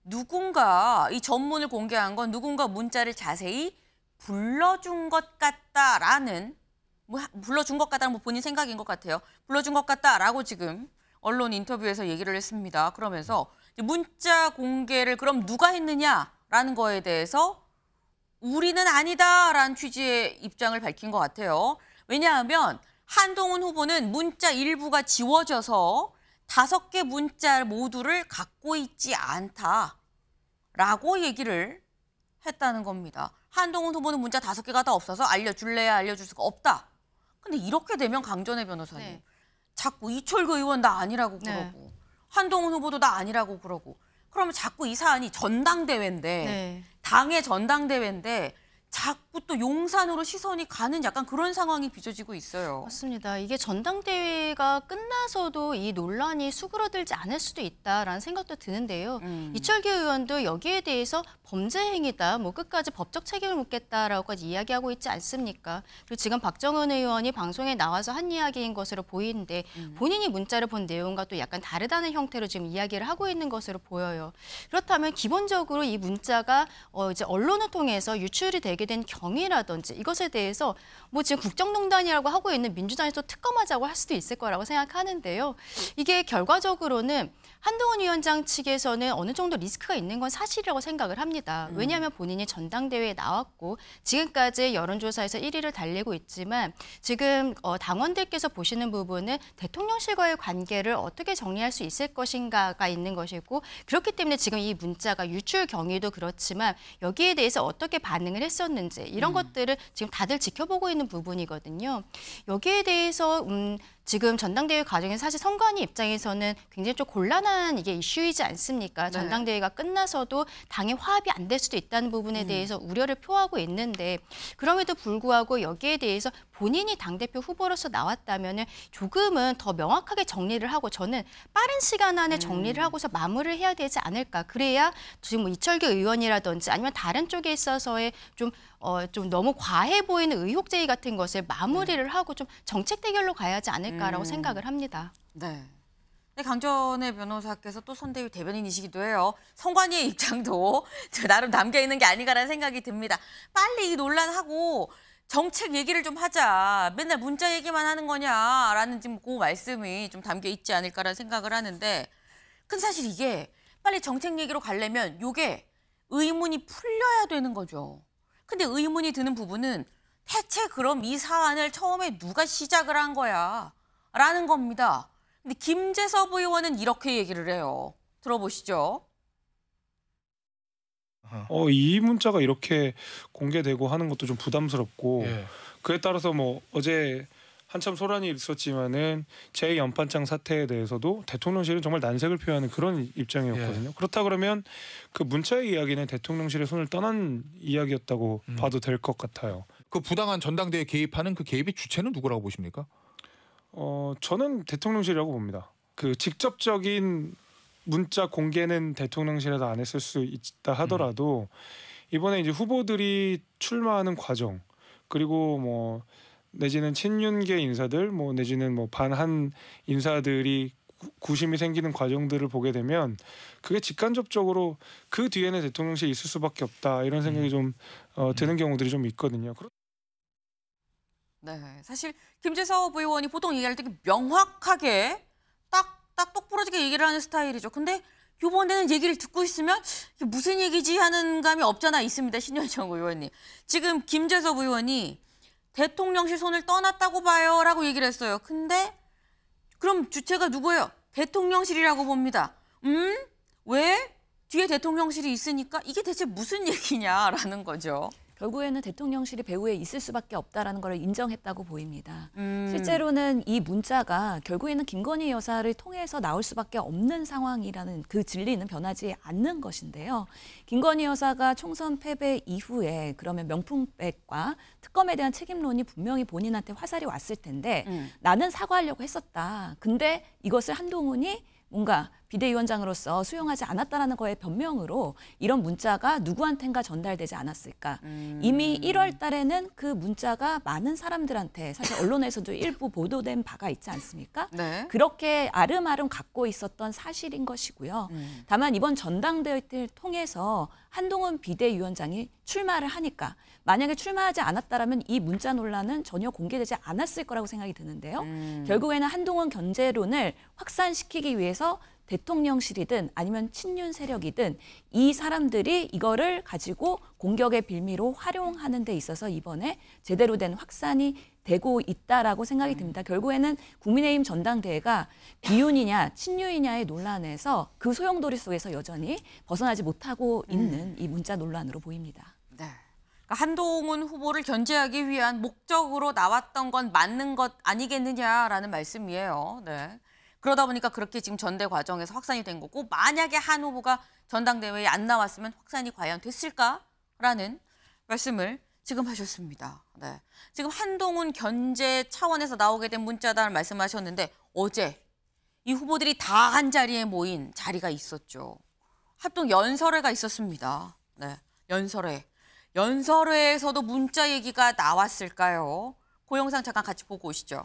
누군가 이 전문을 공개한 건 누군가 문자를 자세히 불러준 것 같다라는 뭐 하- 불러준 것 같다는 뭐 본인 생각인 것 같아요. 불러준 것 같다라고 지금 언론 인터뷰에서 얘기를 했습니다. 그러면서 문자 공개를 그럼 누가 했느냐라는 거에 대해서 우리는 아니다라는 취지의 입장을 밝힌 것 같아요. 왜냐하면 한동훈 후보는 문자 일부가 지워져서 다섯 개 문자 모두를 갖고 있지 않다라고 얘기를 했다는 겁니다. 한동훈 후보는 문자 다섯 개가 다 없어서 알려줄래야 알려줄 수가 없다. 근데 이렇게 되면 강전혜 변호사님
네.
자꾸 이철규 의원 나 아니라고
네.
그러고 한동훈 후보도 나 아니라고 그러고 그러면 자꾸 이 사안이 전당대회인데
네.
당의 전당대회인데 자꾸 또 용산으로 시선이 가는 약간 그런 상황이 빚어지고 있어요.
맞습니다. 이게 전당대회가 끝나서도 이 논란이 수그러들지 않을 수도 있다라는 생각도 드는데요.
음.
이철규 의원도 여기에 대해서 범죄 행위다, 뭐 끝까지 법적 책임을 묻겠다라고까지 이야기하고 있지 않습니까? 그리고 지금 박정은 의원이 방송에 나와서 한 이야기인 것으로 보이는데 본인이 문자를 본 내용과 또 약간 다르다는 형태로 지금 이야기를 하고 있는 것으로 보여요. 그렇다면 기본적으로 이 문자가 어 이제 언론을 통해서 유출이 되게 된 경위라든지 이것에 대해서 뭐 지금 국정농단이라고 하고 있는 민주당에서 특검하자고 할 수도 있을 거라고 생각하는데요. 이게 결과적으로는 한동훈 위원장 측에서는 어느 정도 리스크가 있는 건 사실이라고 생각을 합니다. 왜냐하면 본인이 전당대회에 나왔고 지금까지 여론조사에서 1위를 달리고 있지만 지금 어, 당원들께서 보시는 부분은 대통령실과의 관계를 어떻게 정리할 수 있을 것인가가 있는 것이고 그렇기 때문에 지금 이 문자가 유출 경위도 그렇지만 여기에 대해서 어떻게 반응을 했었는지 이런 것들을 지금 다들 지켜보고 있는 부분이거든요. 여기에 대해서 음, 지금 전당대회 과정에서 사실 선관위 입장에서는 굉장히 좀 곤란한 이게 이슈이지 않습니까?
네.
전당대회가 끝나서도 당의 화합이 안 될 수도 있다는 부분에 대해서 우려를 표하고 있는데 그럼에도 불구하고 여기에 대해서 본인이 당대표 후보로서 나왔다면 은 조금은 더 명확하게 정리를 하고 저는 빠른 시간 안에 정리를 하고서 마무리를 해야 되지 않을까. 그래야 지금 뭐 이철규 의원이라든지 아니면 다른 쪽에 있어서의 좀 어, 좀 너무 과해 보이는 의혹 제기 같은 것을 마무리를 하고 좀 정책 대결로 가야지 않을까라고
음.
생각을 합니다.
네. 강전의 변호사께서 또 선대위 대변인이시기도 해요. 성관이의 입장도 [LAUGHS] 저 나름 담겨 있는 게 아닌가라는 생각이 듭니다. 빨리 이 논란하고 정책 얘기를 좀 하자. 맨날 문자 얘기만 하는 거냐라는 지금 그 말씀이 좀 담겨 있지 않을까라는 생각을 하는데 근 사실 이게 빨리 정책 얘기로 가려면 요게 의문이 풀려야 되는 거죠. 근데 의문이 드는 부분은 대체 그럼 이 사안을 처음에 누가 시작을 한 거야? 라는 겁니다. 근데 김재섭 의원은 이렇게 얘기를 해요. 들어보시죠.
어, 이 문자가 이렇게 공개되고 하는 것도 좀 부담스럽고
예.
그에 따라서 뭐 어제 한참 소란이 있었지만은 제 연판장 사태에 대해서도 대통령실은 정말 난색을 표하는 그런 입장이었거든요. 그렇다 그러면 그 문자의 이야기는 대통령실의 손을 떠난 이야기였다고
음.
봐도 될 것 같아요.
그 부당한 전당대회 개입하는 그 개입의 주체는 누구라고 보십니까?
어 저는 대통령실이라고 봅니다. 그 직접적인 문자 공개는 대통령실에서 안 했을 수 있다 하더라도 이번에 이제 후보들이 출마하는 과정 그리고 뭐 내지는 친윤계 인사들 뭐 내지는 뭐 반한 인사들이 구- 구심이 생기는 과정들을 보게 되면 그게 직간접적으로 그 뒤에는 대통령실이 있을 수밖에 없다 이런 생각이 좀 어, 드는 경우들이 좀 있거든요. 그렇-
네, 사실 김재섭 의원이 보통 얘기할 때 명확하게 딱딱 똑부러지게 얘기를 하는 스타일이죠. 근데 이번에는 얘기를 듣고 있으면 이게 무슨 얘기지 하는 감이 없잖아 있습니다. 신현정 의원님. 지금 김재섭 의원이 대통령실 손을 떠났다고 봐요 라고 얘기를 했어요. 근데 그럼 주체가 누구예요? 대통령실이라고 봅니다. 음? 왜? 뒤에 대통령실이 있으니까 이게 대체 무슨 얘기냐라는 거죠.
결국에는 대통령실이 배후에 있을 수밖에 없다라는 걸 인정했다고 보입니다.
음.
실제로는 이 문자가 결국에는 김건희 여사를 통해서 나올 수밖에 없는 상황이라는 그 진리는 변하지 않는 것인데요. 김건희 여사가 총선 패배 이후에 그러면 명품백과 특검에 대한 책임론이 분명히 본인한테 화살이 왔을 텐데
음.
나는 사과하려고 했었다. 근데 이것을 한동훈이 뭔가 비대위원장으로서 수용하지 않았다라는 거에 변명으로 이런 문자가 누구한텐가 전달되지 않았을까.
음.
이미 1월 달에는 그 문자가 많은 사람들한테 사실 언론에서도 일부 보도된 바가 있지 않습니까?
네.
그렇게 아름아름 갖고 있었던 사실인 것이고요.
음.
다만 이번 전당대회를 통해서 한동훈 비대위원장이 출마를 하니까 만약에 출마하지 않았다라면 이 문자 논란은 전혀 공개되지 않았을 거라고 생각이 드는데요.
음.
결국에는 한동훈 견제론을 확산시키기 위해서 대통령실이든 아니면 친윤 세력이든 이 사람들이 이거를 가지고 공격의 빌미로 활용하는 데 있어서 이번에 제대로 된 확산이 되고 있다라고 생각이 듭니다. 결국에는 국민의힘 전당대회가 비윤이냐 친윤이냐의 논란에서 그 소용돌이 속에서 여전히 벗어나지 못하고 있는 이 문자 논란으로 보입니다.
네. 그러니까 한동훈 후보를 견제하기 위한 목적으로 나왔던 건 맞는 것 아니겠느냐라는 말씀이에요. 네. 그러다 보니까 그렇게 지금 전대 과정에서 확산이 된 거고 만약에 한 후보가 전당대회에 안 나왔으면 확산이 과연 됐을까라는 말씀을 지금 하셨습니다. 네. 지금 한동훈 견제 차원에서 나오게 된 문자다를 말씀하셨는데 어제 이 후보들이 다 한 자리에 모인 자리가 있었죠. 합동 연설회가 있었습니다. 네. 연설회. 연설회에서도 문자 얘기가 나왔을까요? 그 영상 잠깐 같이 보고 오시죠.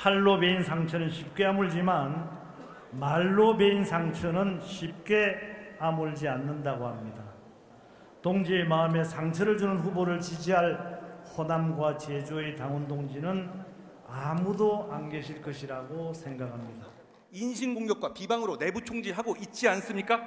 칼로 베인 상처는 쉽게 아물지만 말로 베인 상처는 쉽게 아물지 않는다고 합니다. 동지의 마음에 상처를 주는 후보를 지지할 호남과 제주의 당원 동지는 아무도 안 계실 것이라고 생각합니다.
인신공격과 비방으로 내부 총질하고 있지 않습니까?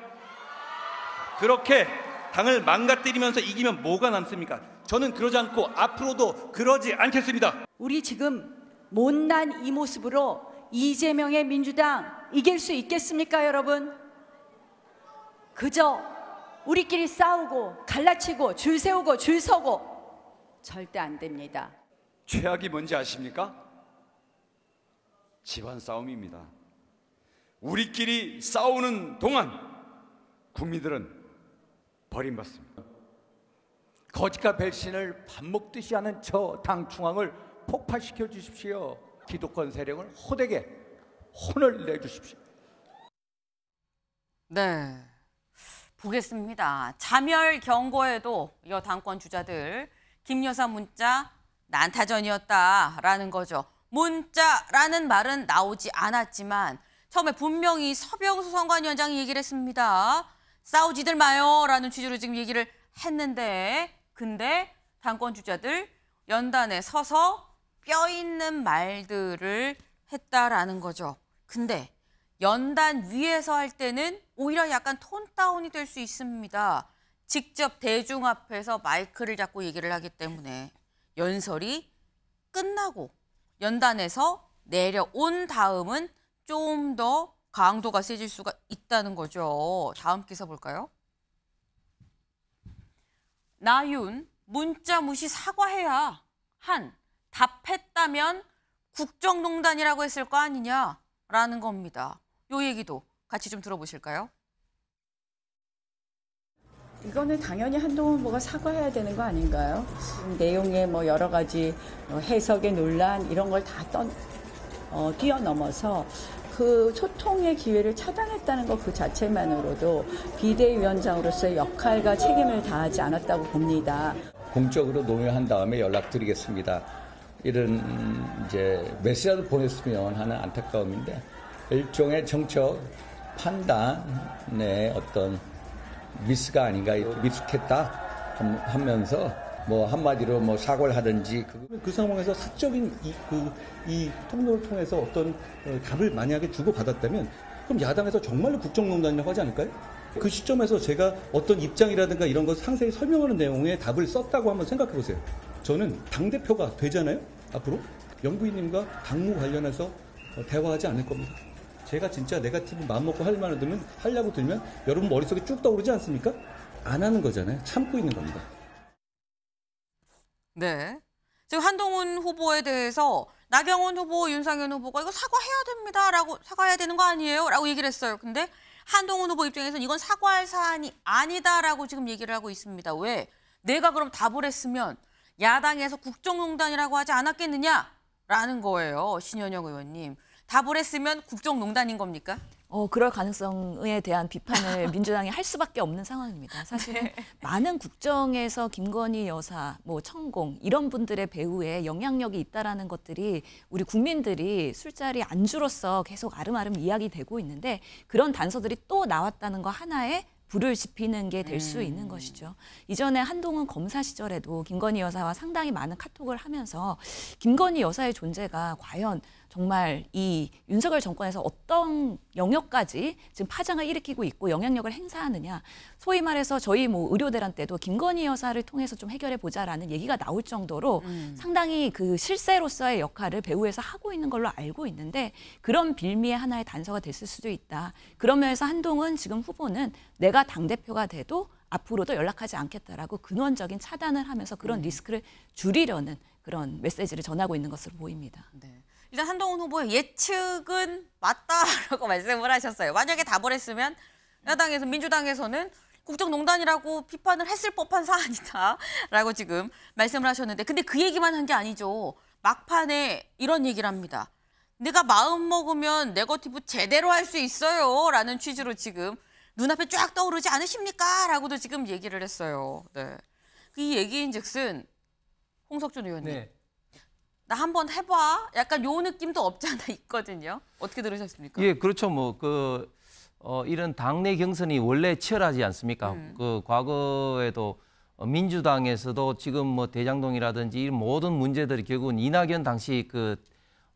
그렇게 당을 망가뜨리면서 이기면 뭐가 남습니까? 저는 그러지 않고 앞으로도 그러지 않겠습니다.
우리 지금 못난 이 모습으로 이재명의 민주당 이길 수 있겠습니까, 여러분? 그저 우리끼리 싸우고 갈라치고 줄 세우고 줄 서고 절대 안 됩니다.
최악이 뭔지 아십니까?
집안 싸움입니다. 우리끼리 싸우는 동안 국민들은 버림받습니다.
거짓과 배신을 밥 먹듯이 하는 저 당 중앙을 폭파시켜 주십시오. 기득권 세력을 호되게 혼을 내 주십시오.
네. 보겠습니다. 자멸 경고에도 여 당권 주자들 김 여사 문자 난타전이었다라는 거죠. 문자라는 말은 나오지 않았지만 처음에 분명히 서병수 선관위원장이 얘기를 했습니다. 싸우지들 마요라는 취지로 지금 얘기를 했는데 근데 당권 주자들 연단에 서서 뼈 있는 말들을 했다라는 거죠. 근데 연단 위에서 할 때는 오히려 약간 톤 다운이 될 수 있습니다. 직접 대중 앞에서 마이크를 잡고 얘기를 하기 때문에 연설이 끝나고 연단에서 내려온 다음은 좀 더 강도가 세질 수가 있다는 거죠. 다음 기사 볼까요? 나윤 문자 무시 사과해야 한 답했다면 국정농단이라고 했을 거 아니냐라는 겁니다. 요 얘기도 같이 좀 들어보실까요?
이거는 당연히 한동훈 후보가 사과해야 되는 거 아닌가요? 내용의 뭐 여러 가지 어, 해석의 논란 이런 걸다 어, 뛰어넘어서 그 소통의 기회를 차단했다는 것 그 자체만으로도 비대위원장으로서의 역할과 책임을 다하지 않았다고 봅니다.
공적으로 논의한 다음에 연락드리겠습니다. 이런 음, 이제 메시지를 보냈으면 하는 안타까움인데 일종의 정책 판단의 어떤 미스가 아닌가 미숙했다 하면서 뭐 한마디로 뭐 사과를 하든지
그 상황에서 사적인 이, 그, 이 통로를 통해서 어떤 어, 답을 만약에 주고 받았다면 그럼 야당에서 정말로 국정농단이라고 하지 않을까요? 그 시점에서 제가 어떤 입장이라든가 이런 걸 상세히 설명하는 내용의 답을 썼다고 한번 생각해 보세요. 저는 당대표가 되잖아요. 앞으로 영부인님과 당무 관련해서 어, 대화하지 않을 겁니다. 제가 진짜 네가티브 마음먹고 할 말을 들면 하려고 들면 여러분 머릿속에 쭉 떠오르지 않습니까? 안 하는 거잖아요. 참고 있는 겁니다.
네. 지금 한동훈 후보에 대해서 나경원 후보, 윤상현 후보가 이거 사과해야 됩니다라고 사과해야 되는 거 아니에요?라고 얘기를 했어요. 근데 한동훈 후보 입장에서는 이건 사과할 사안이 아니다라고 지금 얘기를 하고 있습니다. 왜? 내가 그럼 답을 했으면 야당에서 국정농단이라고 하지 않았겠느냐라는 거예요. 신현영 의원님. 답을 했으면 국정농단인 겁니까?
어, 그럴 가능성에 대한 비판을 [LAUGHS] 민주당이 할 수밖에 없는 상황입니다. 사실은
네.
많은 국정에서 김건희 여사, 뭐 천공 이런 분들의 배후에 영향력이 있다라는 것들이 우리 국민들이 술자리 안주로서 계속 아름아름 이야기되고 있는데 그런 단서들이 또 나왔다는 거 하나에 불을 지피는 게 될 수 있는 것이죠. 이전에 한동훈 검사 시절에도 김건희 여사와 상당히 많은 카톡을 하면서 김건희 여사의 존재가 과연 정말 이 윤석열 정권에서 어떤 영역까지 지금 파장을 일으키고 있고 영향력을 행사하느냐. 소위 말해서 저희 뭐 의료대란 때도 김건희 여사를 통해서 좀 해결해 보자라는 얘기가 나올 정도로
음.
상당히 그 실세로서의 역할을 배후에서 하고 있는 걸로 알고 있는데 그런 빌미의 하나의 단서가 됐을 수도 있다. 그러면서 한동훈 지금 후보는 내가 당대표가 돼도 앞으로도 연락하지 않겠다라고 근원적인 차단을 하면서 그런
음.
리스크를 줄이려는 그런 메시지를 전하고 있는 것으로 보입니다.
네. 일단 한동훈 후보의 예측은 맞다라고 [LAUGHS] 말씀을 하셨어요. 만약에 답을 했으면 야당에서 민주당에서는 국정농단이라고 비판을 했을 법한 사안이다라고 지금 말씀을 하셨는데 근데 그 얘기만 한 게 아니죠. 막판에 이런 얘기를 합니다. 내가 마음 먹으면 네거티브 제대로 할 수 있어요 라는 취지로 지금 눈앞에 쫙 떠오르지 않으십니까?라고도 지금 얘기를 했어요. 네. 이 얘기인즉슨 홍석준 의원님.
네.
나 한번 해봐. 약간 요 느낌도 없지 않아 있거든요. 어떻게 들으셨습니까?
예, 그렇죠. 뭐그 어, 이런 당내 경선이 원래 치열하지 않습니까?
음.
그 과거에도 어, 민주당에서도 지금 뭐 대장동이라든지 이런 모든 문제들이 결국은 이낙연 당시 그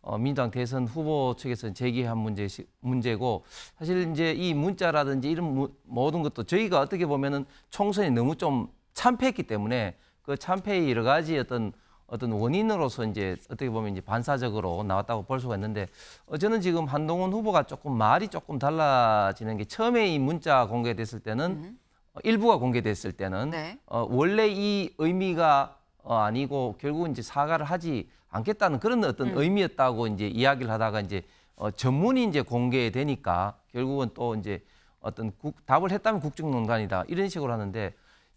어, 민주당 대선 후보 측에서 제기한 문제 문제고 사실 이제 이 문자라든지 이런 무, 모든 것도 저희가 어떻게 보면은 총선이 너무 좀 참패했기 때문에 그 참패의 여러 가지 어떤 어떤 원인으로서 이제 어떻게 보면 이제 반사적으로 나왔다고 볼 수가 있는데 어, 저는 지금 한동훈 후보가 조금 말이 조금 달라지는 게 처음에 이 문자 공개됐을 때는 어, 일부가 공개됐을 때는
네.
어, 원래 이 의미가 어, 아니고 결국 이제 사과를 하지 않겠다는 그런 어떤
음.
의미였다고 이제 이야기를 하다가 이제 어, 전문이 이제 공개되니까 결국은 또 이제 어떤 국, 답을 했다면 국정농단이다 이런 식으로 하는데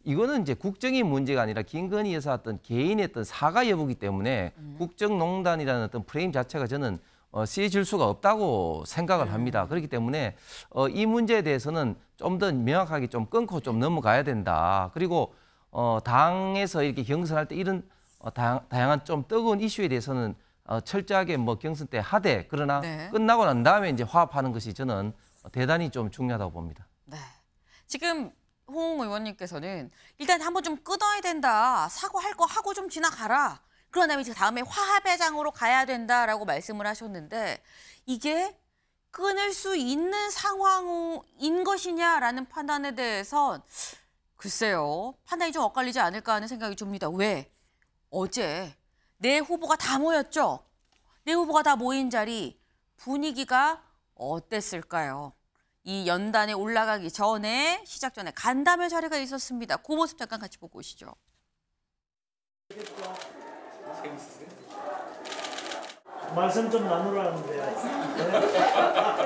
이거는 이제 국정이 문제가 아니라 김건희 여사 어떤 개인의 어떤 사과 여부기 때문에 국정농단이라는 어떤 프레임 자체가 저는 어, 쓰여질 수가 없다고 생각을 합니다. 그렇기 때문에 어, 이 문제에 대해서는 좀 더 명확하게 좀 끊고 좀 넘어가야 된다. 그리고 어, 당에서 이렇게 경선할 때 이런 어, 다양, 다양한 좀 뜨거운 이슈에 대해서는 어, 철저하게 뭐 경선 때 하되 그러나
네.
끝나고 난 다음에 이제 화합하는 것이 저는 대단히 좀 중요하다고 봅니다.
지금 홍 의원님께서는 일단 한번 좀 끊어야 된다. 사과할 거 하고 좀 지나가라. 그런 다음에 이제 다음에 화합의 장으로 가야 된다라고 말씀을 하셨는데 이게 끊을 수 있는 상황인 것이냐라는 판단에 대해선 글쎄요. 판단이 좀 엇갈리지 않을까 하는 생각이 듭니다. 왜? 어제 내 후보가 다 모였죠? 내 후보가 다 모인 자리 분위기가 어땠을까요? 이 연단에 올라가기 전에 시작 전에 간담회 자리가 있었습니다. 그 모습 잠깐 같이 보고 오시죠.
말씀 좀 나누라는데.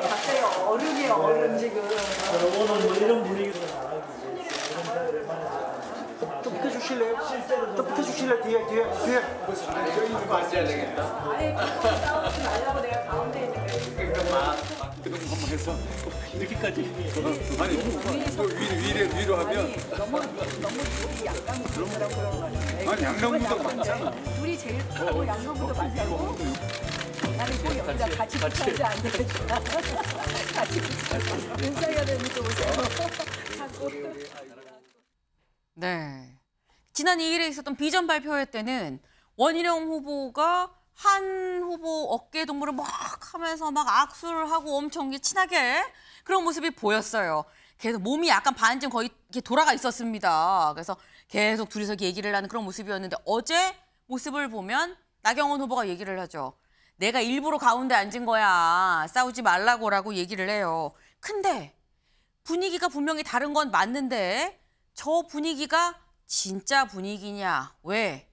갑자기 어른이 어른 지금.
오늘 뭐 이런 분위기로
좀 붙여주실래요? 좀 붙여주실래요? 뒤에 뒤에 뒤에.
저희 좀 앉아야 되겠다. [LAUGHS] 한번 해서 이렇게까지. 아니 또 위로 위로 위로 하면
너무 너무 둘이 거 같은데.
아니, 양강구도 많잖아.
둘이 제일 크고 양강구도 많다고. 나는 꼭 여기다 같이 붙여야지 안 되겠다. [LAUGHS] 같이 윤석열 의원님 또 오세요.
네. 지난 2일에 있었던 비전 발표회 때는 원희룡 후보가 한 후보 어깨 동무를 막 하면서 막 악수를 하고 엄청 친하게 그런 모습이 보였어요. 계속 몸이 약간 반쯤 거의 이렇게 돌아가 있었습니다. 그래서 계속 둘이서 얘기를 하는 그런 모습이었는데 어제 모습을 보면 나경원 후보가 얘기를 하죠. 내가 일부러 가운데 앉은 거야. 싸우지 말라고라고 얘기를 해요. 근데 분위기가 분명히 다른 건 맞는데 저 분위기가 진짜 분위기냐? 왜?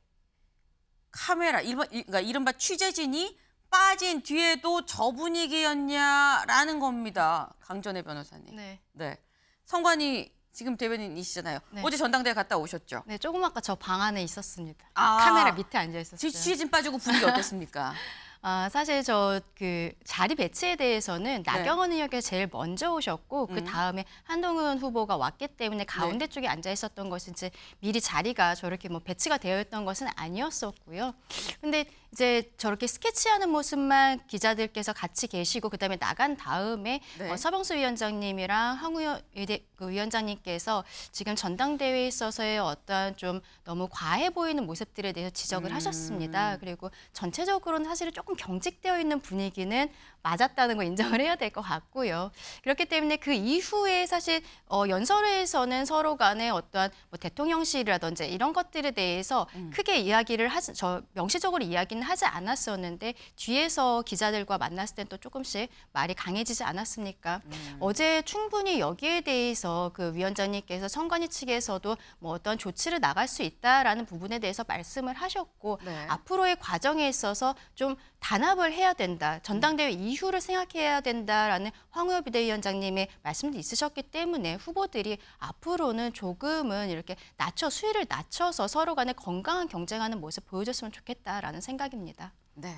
카메라, 이른바, 그러니까 이른바 취재진이 빠진 뒤에도 저 분위기였냐라는 겁니다. 강전혜 변호사님.
네.
네. 성관이 지금 대변인이시잖아요.
네.
어제 전당대회 갔다 오셨죠?
네, 조금 아까 저 방 안에 있었습니다.
아.
카메라 밑에 앉아 있었어요.
취재진 빠지고 분위기 어땠습니까? [LAUGHS]
아, 사실 저 그 자리 배치에 대해서는
네.
나경원 의원께서 제일 먼저 오셨고 그
음.
다음에 한동훈 후보가 왔기 때문에 가운데 쪽에 앉아 있었던 것이지 미리 자리가 저렇게 뭐 배치가 되어 있던 것은 아니었었고요. 근데 이제 저렇게 스케치하는 모습만 기자들께서 같이 계시고 그다음에 나간 다음에
네.
어, 서병수 위원장님이랑 황우여 의대- 그 위원장님께서 지금 전당대회에 있어서의 어떠한 좀 너무 과해 보이는 모습들에 대해서 지적을
음.
하셨습니다. 그리고 전체적으로는 사실은 조금 경직되어 있는 분위기는 맞았다는 거 인정을 해야 될 것 같고요. 그렇기 때문에 그 이후에 사실 어, 연설회에서는 서로 간에 어떠한 뭐 대통령실이라든지 이런 것들에 대해서
음.
크게 이야기를 하지, 저 명시적으로 이야기는 하지 않았었는데 뒤에서 기자들과 만났을 땐 또 조금씩 말이 강해지지 않았습니까?
음.
어제 충분히 여기에 대해서 그 위원장님께서 선관위 측에서도 뭐 어떤 조치를 나갈 수 있다라는 부분에 대해서 말씀을 하셨고
네.
앞으로의 과정에 있어서 좀 단합을 해야 된다. 전당대회 이후를 생각해야 된다라는 황우여 비대위원장님의 말씀도 있으셨기 때문에 후보들이 앞으로는 조금은 이렇게 낮춰 수위를 낮춰서 서로 간에 건강한 경쟁하는 모습 보여줬으면 좋겠다라는 생각입니다.
네.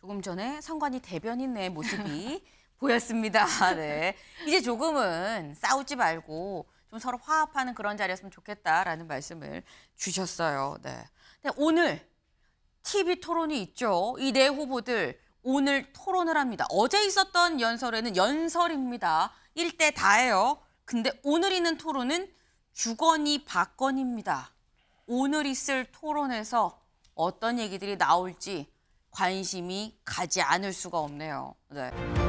조금 전에 성관이 대변인의 모습이 [LAUGHS] 보였습니다. [LAUGHS] 네. 이제 조금은 싸우지 말고 좀 서로 화합하는 그런 자리였으면 좋겠다라는 말씀을 주셨어요. 네. 오늘 TV 토론이 있죠. 이 네 후보들 오늘 토론을 합니다. 어제 있었던 연설에는 연설입니다. 1대 다예요. 근데 오늘 있는 토론은 주거니 받거니입니다. 오늘 있을 토론에서 어떤 얘기들이 나올지 관심이 가지 않을 수가 없네요. 네.